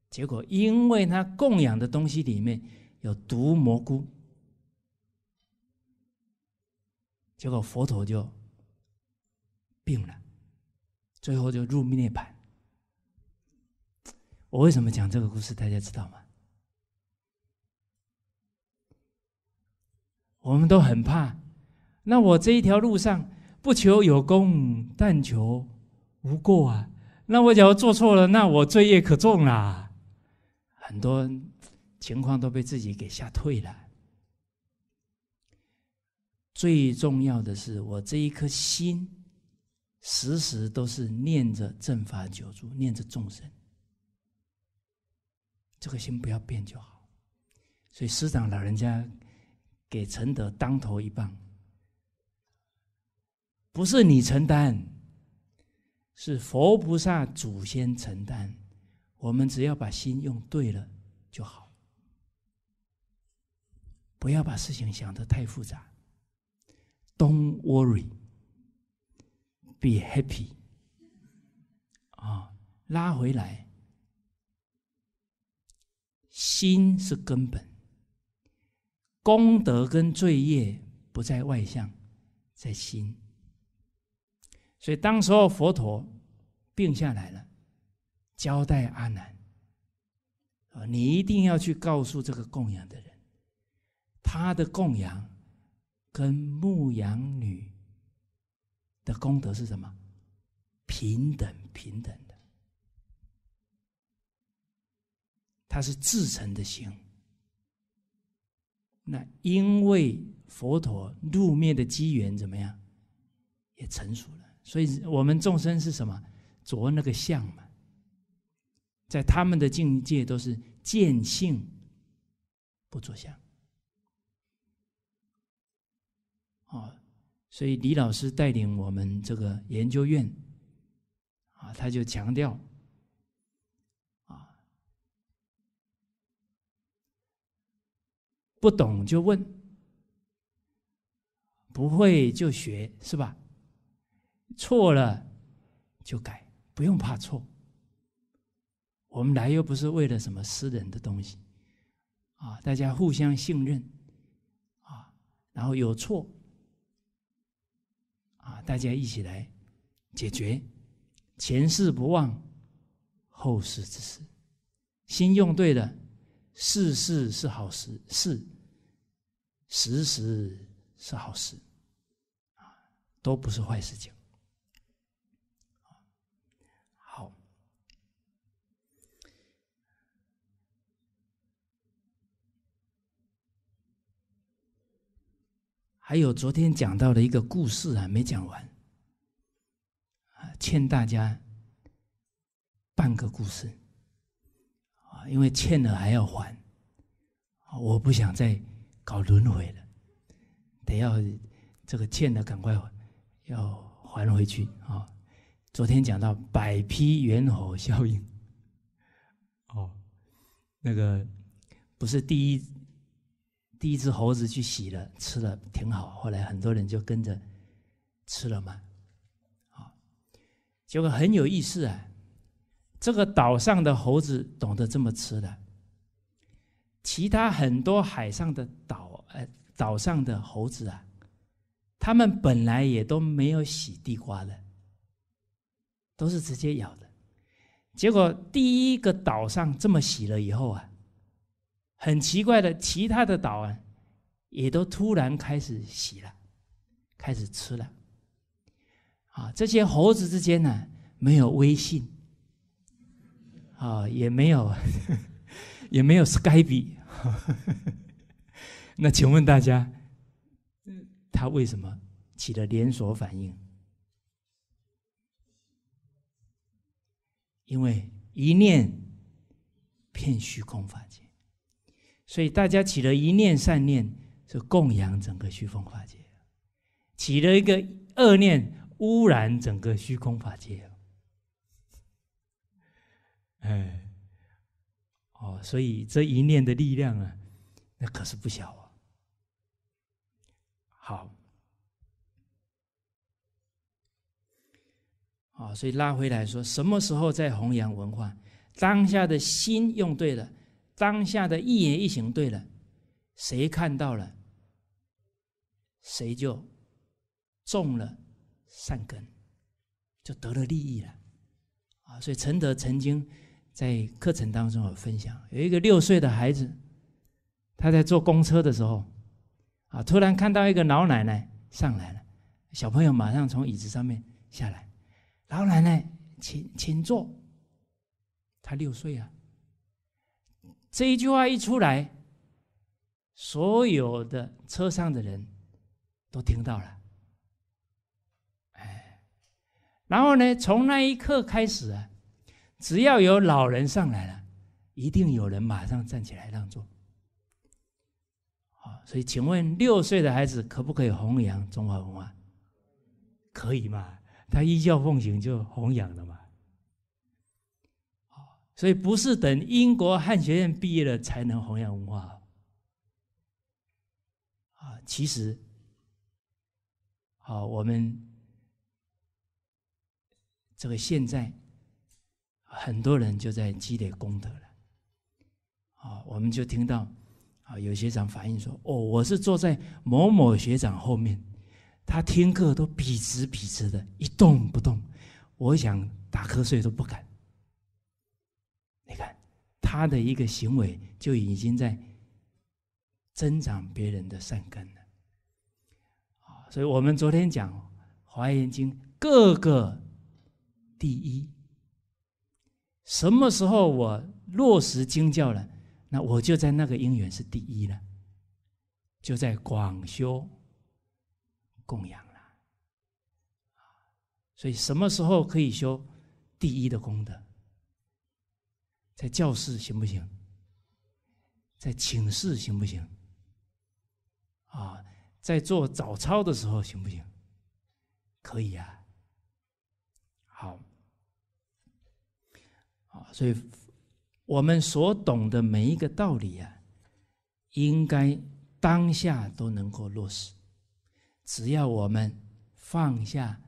结果因为他供养的东西里面有毒蘑菇。结果佛陀就病了，最后就入涅盘。我为什么讲这个故事？大家知道吗？我们都很怕。那我这一条路上不求有功，但求无过啊。那我假如做错了，那我罪业可重啦。很多情况都被自己给吓退了。最重要的是，我这一颗心时时都是念着正法久住，念着众生，这个心不要变就好。所以师长老人家给陈德当头一棒，不是你承担，是佛菩萨祖先承担。我们只要把心用对了就好，不要把事情想得太复杂。Don't worry, be happy。啊，拉回来，心是根本，功德跟罪业不在外相，在心。所以当时候佛陀病下来了，交代阿难：啊，你一定要去告诉这个供养的人，他的供养。跟牧羊女的功德是什么？平等平等的，它是至诚的心。那因为佛陀入灭的机缘怎么样，也成熟了，所以我们众生是什么？着那个相嘛，在他们的境界都是见性不着相。哦，所以李老师带领我们这个研究院，啊，他就强调。啊不懂就问，不会就学，是吧？错了就改，不用怕错。我们来又不是为了什么私人的东西，啊，大家互相信任，啊，然后有错，啊，大家一起来解决，前世不忘，后世之事，心用对了，事事是好事，事。时时是好事，啊，都不是坏事情。好，还有昨天讲到的一个故事啊，没讲完，啊，欠大家半个故事，啊，因为欠了还要还，我不想再。搞轮回了，得要这个欠的赶快要还回去啊！昨天讲到百批猿猴效应，哦，那个不是第一第一只猴子去洗了吃了挺好，后来很多人就跟着吃了嘛，啊，结果很有意思啊！这个岛上的猴子懂得这么吃的。其他很多海上的岛，呃，岛上的猴子啊，他们本来也都没有洗地瓜的，都是直接咬的。结果第一个岛上这么洗了以后啊，很奇怪的，其他的岛啊，也都突然开始洗了，开始吃了。啊，这些猴子之间呢，没有微信，啊，也没有。也没有 Skype，那请问大家，他为什么起了连锁反应？因为一念骗虚空法界，所以大家起了一念善念，是供养整个虚空法界；起了一个恶念，污染整个虚空法界。哎。哦，所以这一念的力量啊，那可是不小啊。好，啊，所以拉回来说，什么时候在弘扬文化？当下的心用对了，当下的一言一行对了，谁看到了，谁就种了善根，就得了利益了。啊，所以陈德曾经。在课程当中有分享，有一个六岁的孩子，他在坐公车的时候，啊，突然看到一个老奶奶上来了，小朋友马上从椅子上面下来，老奶奶，请请坐。他六岁啊，这一句话一出来，所有的车上的人都听到了，哎，然后呢，从那一刻开始啊。只要有老人上来了，一定有人马上站起来让座。好，所以请问六岁的孩子可不可以弘扬中华文化？可以嘛？他依教奉行就弘扬了嘛？所以不是等英国汉学院毕业了才能弘扬文化。啊，其实，好，我们这个现在。很多人就在积累功德了，啊，我们就听到啊，有学长反映说：“哦，我是坐在某某学长后面，他听课都笔直笔直的，一动不动，我想打瞌睡都不敢。”他的一个行为就已经在增长别人的善根了，啊，所以我们昨天讲《华严经》，各个第一。什么时候我落实经教了，那我就在那个因缘是第一了，就在广修供养了。所以什么时候可以修第一的功德？在教室行不行？在寝室行不行？啊，在做早操的时候行不行？可以呀。好，啊，所以我们所懂的每一个道理啊，应该当下都能够落实。只要我们放下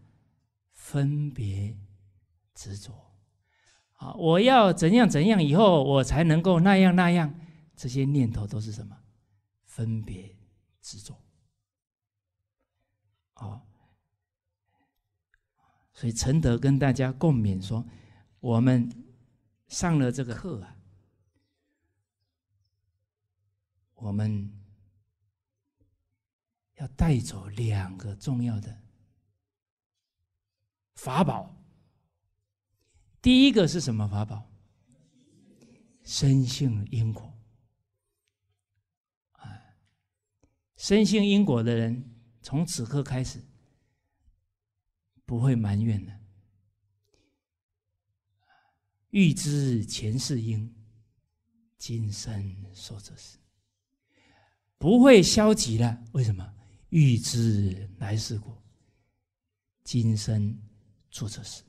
分别执着，啊，我要怎样怎样以后我才能够那样那样，这些念头都是什么？分别执着，哦。所以陈德跟大家共勉说：“我们上了这个课啊，我们要带走两个重要的法宝。第一个是什么法宝？深信因果。啊，深信因果的人，从此刻开始。”不会埋怨的。欲知前世因，今生受者是。不会消极了。为什么？欲知来世果，今生做这事。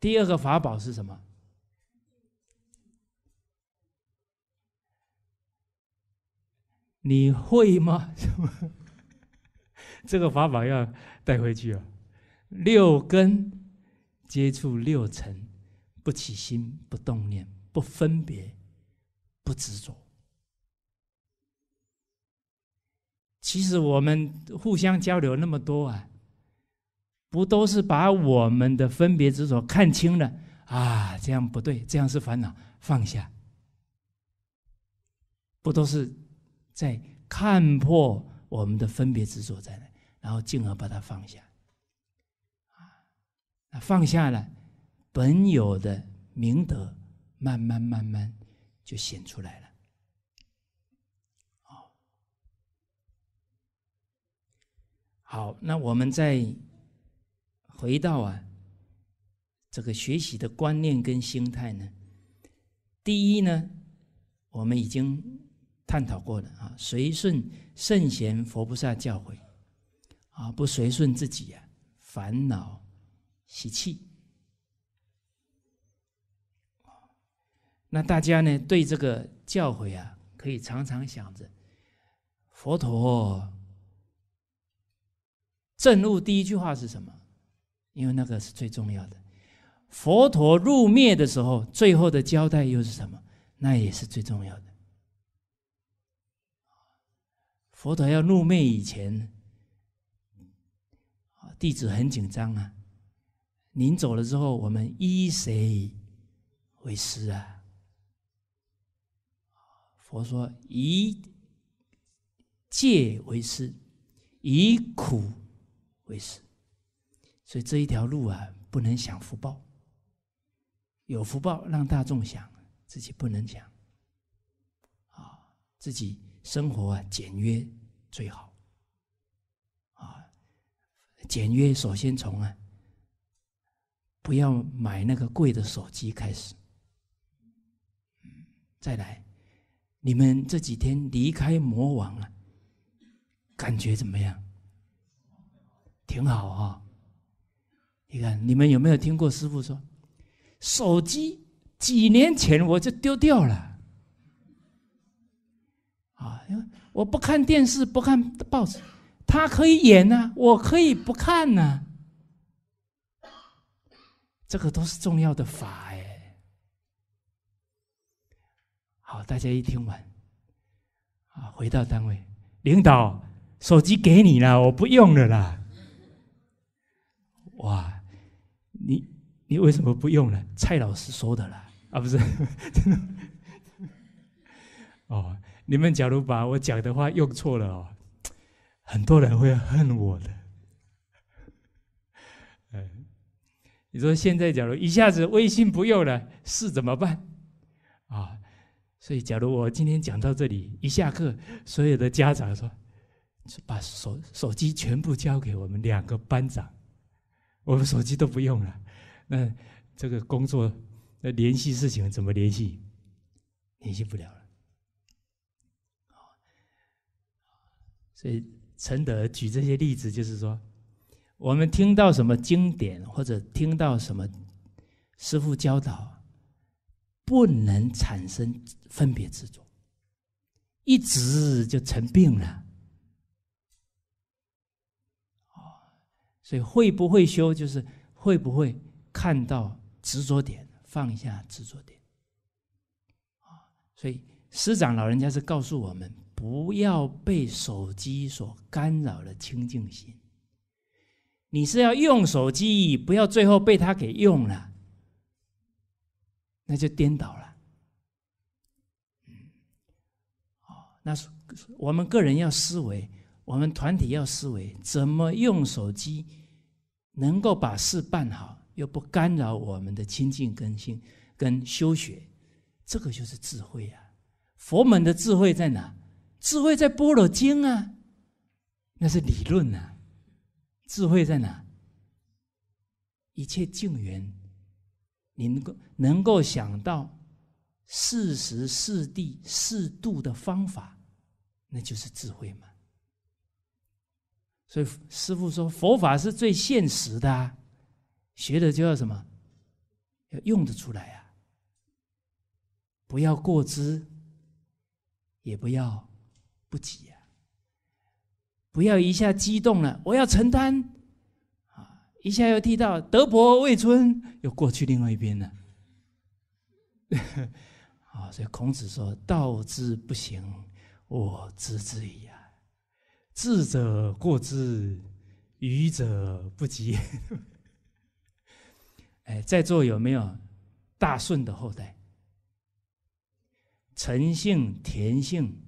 第二个法宝是什么？你会吗？这个法宝要带回去啊！六根接触六尘，不起心，不动念，不分别，不执着。其实我们互相交流那么多啊，不都是把我们的分别执着看清了啊？这样不对，这样是烦恼，放下。不都是在看破我们的分别执着在哪？然后进而把它放下，啊，放下了，本有的明德，慢慢慢慢就显出来了。好，好，那我们在回到啊，这个学习的观念跟心态呢？第一呢，我们已经探讨过了啊，随顺圣贤佛菩萨教诲。啊，不随顺自己呀，烦恼习气。那大家呢，对这个教诲啊，可以常常想着，佛陀正悟第一句话是什么？因为那个是最重要的。佛陀入灭的时候，最后的交代又是什么？那也是最重要的。佛陀要入灭以前。弟子很紧张啊！您走了之后，我们依谁为师啊？佛说：以戒为师，以苦为师。所以这一条路啊，不能享福报。有福报让大众享，自己不能享。啊，自己生活啊简约最好。啊简约，首先从啊，不要买那个贵的手机开始。再来，你们这几天离开魔王了，感觉怎么样？挺好啊。你看，你们有没有听过师傅说，手机几年前我就丢掉了。啊，因为我不看电视，不看报纸。他可以演呢，我可以不看呢。这个都是重要的法哎。好，大家一听完，啊，回到单位，领导，手机给你了，我不用了啦。哇，你为什么不用了？蔡老师说的啦，啊，不是，哦，你们假如把我讲的话用错了哦。很多人会恨我的，哎，你说现在假如一下子微信不用了，是怎么办？啊，所以假如我今天讲到这里，一下课，所有的家长说，把手手机全部交给我们两个班长，我们手机都不用了，那这个工作那联系事情怎么联系？联系不了了。所以陈德举这些例子，就是说，我们听到什么经典，或者听到什么师傅教导。不能产生分别执着，一直就成病了。所以会不会修，就是会不会看到执着点，放下执着点。啊，所以师长老人家是告诉我们，不要被手机所干扰了清净心。你是要用手机，不要最后被他给用了。那就颠倒了，哦，那是我们个人要思维，我们团体要思维，怎么用手机能够把事办好，又不干扰我们的清净根性跟修学，这个就是智慧啊！佛门的智慧在哪？智慧在般若经啊，那是理论啊，智慧在哪？一切境缘。你能够能够想到四时四地四度的方法，那就是智慧嘛。所以师父说，佛法是最现实的，啊，学的就要什么，要用得出来啊！不要过之，也不要不及啊！不要一下激动了，我要承担。一下又提到德婆未春，又过去另外一边了。啊，所以孔子说：“道之不行，我知之矣啊！智者过之，愚者不及。”哎，在座有没有大顺的后代？陈姓、田姓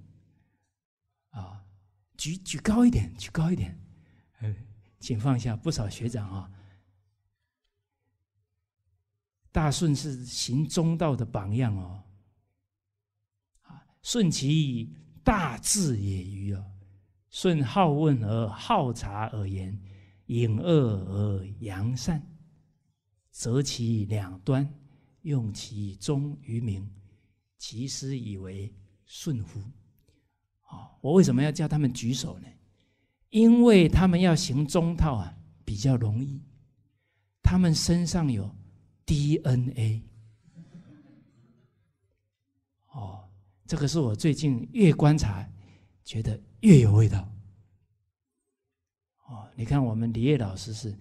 啊，举举高一点，举高一点，哎。请放下，不少学长啊，大顺是行中道的榜样哦。啊，顺其大智也愚哦。顺好问而好察而言，隐恶而扬善，择其两端，用其中于明，其师以为顺乎？啊，我为什么要叫他们举手呢？因为他们要行中套啊，比较容易。他们身上有 DNA。哦，这个是我最近越观察，觉得越有味道。哦，你看我们李烨老师是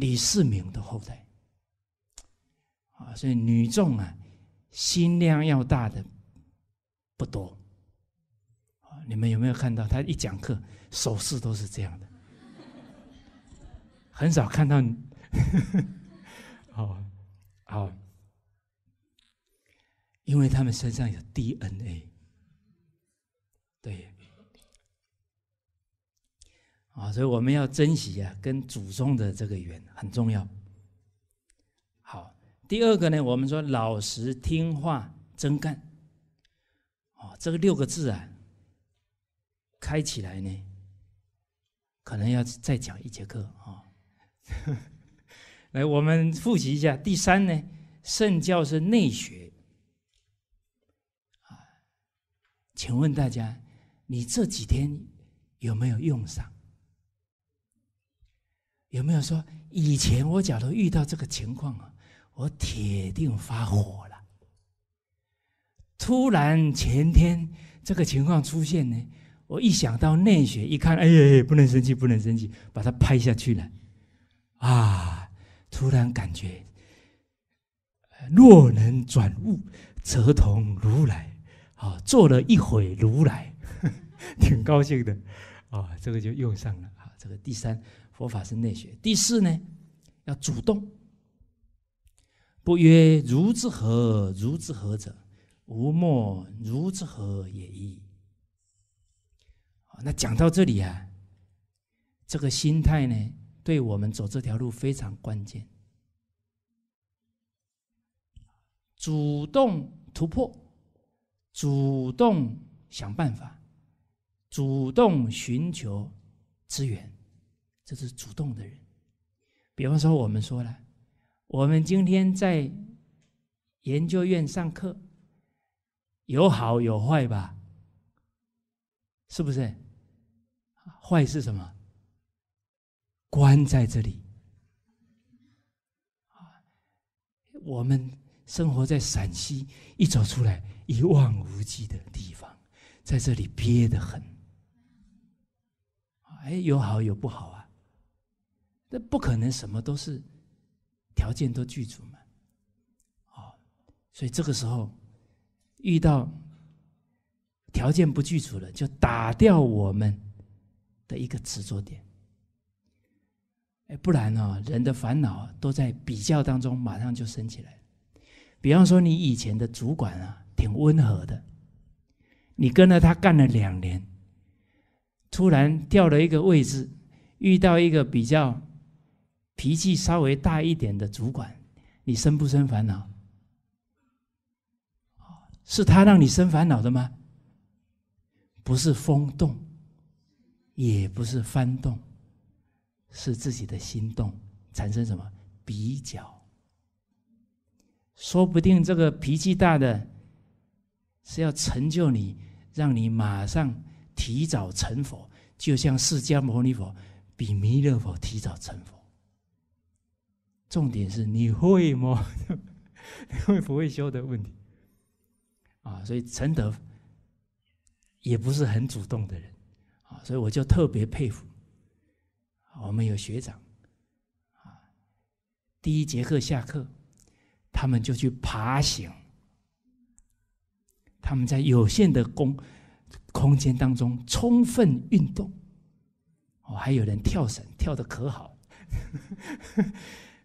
李世民的后代，啊，所以女众啊，心量要大的不多。你们有没有看到他一讲课手势都是这样的？很少看到，哦，好，因为他们身上有 DNA，对，啊，所以我们要珍惜啊，跟祖宗的这个缘很重要。好，第二个呢，我们说老实听话真干，哦，这个六个字啊。开起来呢，可能要再讲一节课啊。来，我们复习一下。第三呢，圣教是内学啊。请问大家，你这几天有没有用上？有没有说以前我假如遇到这个情况啊，我铁定发火了。突然前天这个情况出现呢？我一想到内学，一看，哎呀，不能生气，不能生气，把它拍下去了。啊，突然感觉，若能转悟，则同如来。啊，做了一回如来，挺高兴的。啊，这个就用上了。啊，这个第三佛法是内学。第四呢，要主动。不曰如之何？如之何者？无莫如之何也已。那讲到这里啊，这个心态呢，对我们走这条路非常关键。主动突破，主动想办法，主动寻求资源，这是主动的人。比方说，我们说了，我们今天在研究院上课，有好有坏吧？是不是？坏是什么？关在这里啊我们生活在陕西，一走出来一望无际的地方，在这里憋得很。哎，有好有不好啊，那不可能什么都是条件都具足嘛。哦，所以这个时候遇到条件不具足了，就打掉我们的一个执着点。哎，不然呢？人的烦恼都在比较当中，马上就升起来。比方说，你以前的主管啊，挺温和的，你跟了他干了两年，突然调了一个位置，遇到一个比较脾气稍微大一点的主管，你生不生烦恼？是他让你生烦恼的吗？不是风动，也不是翻动。是自己的心动产生什么比较？说不定这个脾气大的是要成就你，让你马上提早成佛，就像释迦牟尼佛比弥勒佛提早成佛。重点是你会吗？你会不会修的问题啊？所以陈德也不是很主动的人啊，所以我就特别佩服。我们有学长，啊，第一节课下课，他们就去爬行。他们在有限的空空间当中充分运动，哦，还有人跳绳，跳的可好。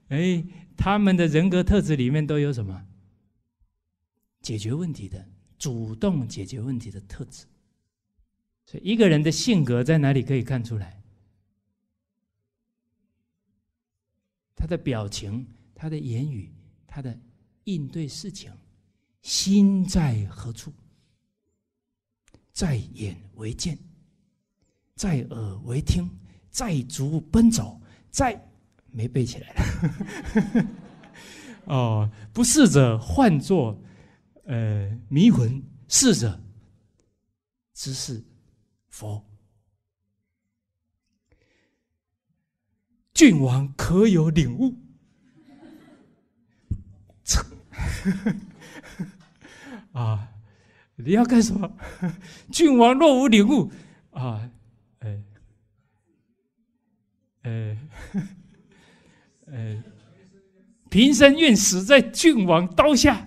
哎，他们的人格特质里面都有什么？解决问题的、主动解决问题的特质。所以，一个人的性格在哪里可以看出来？他的表情，他的言语，他的应对事情，心在何处？在眼为见，在耳为听，在足奔走，在没背起来了。哦，不是者唤作呃迷魂，是者知是佛。郡王可有领悟？啊！你要干什么？郡王若无领悟，啊，哎，哎，哎，平生愿死在郡王刀下。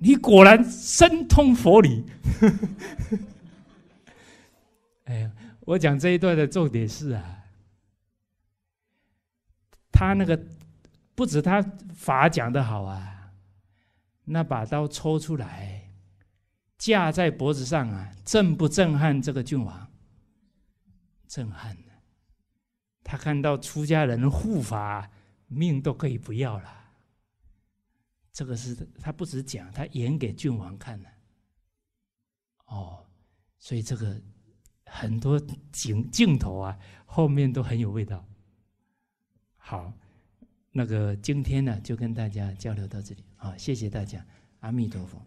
你果然深通佛理。哎呀，我讲这一段的重点是啊。他那个不止他法讲的好啊，那把刀抽出来架在脖子上啊，震不震撼这个郡王？震撼。他看到出家人护法，命都可以不要了。这个是他不止讲，他演给郡王看的。哦，所以这个很多镜镜头啊，后面都很有味道。好，那个今天呢，就跟大家交流到这里啊，谢谢大家，阿弥陀佛。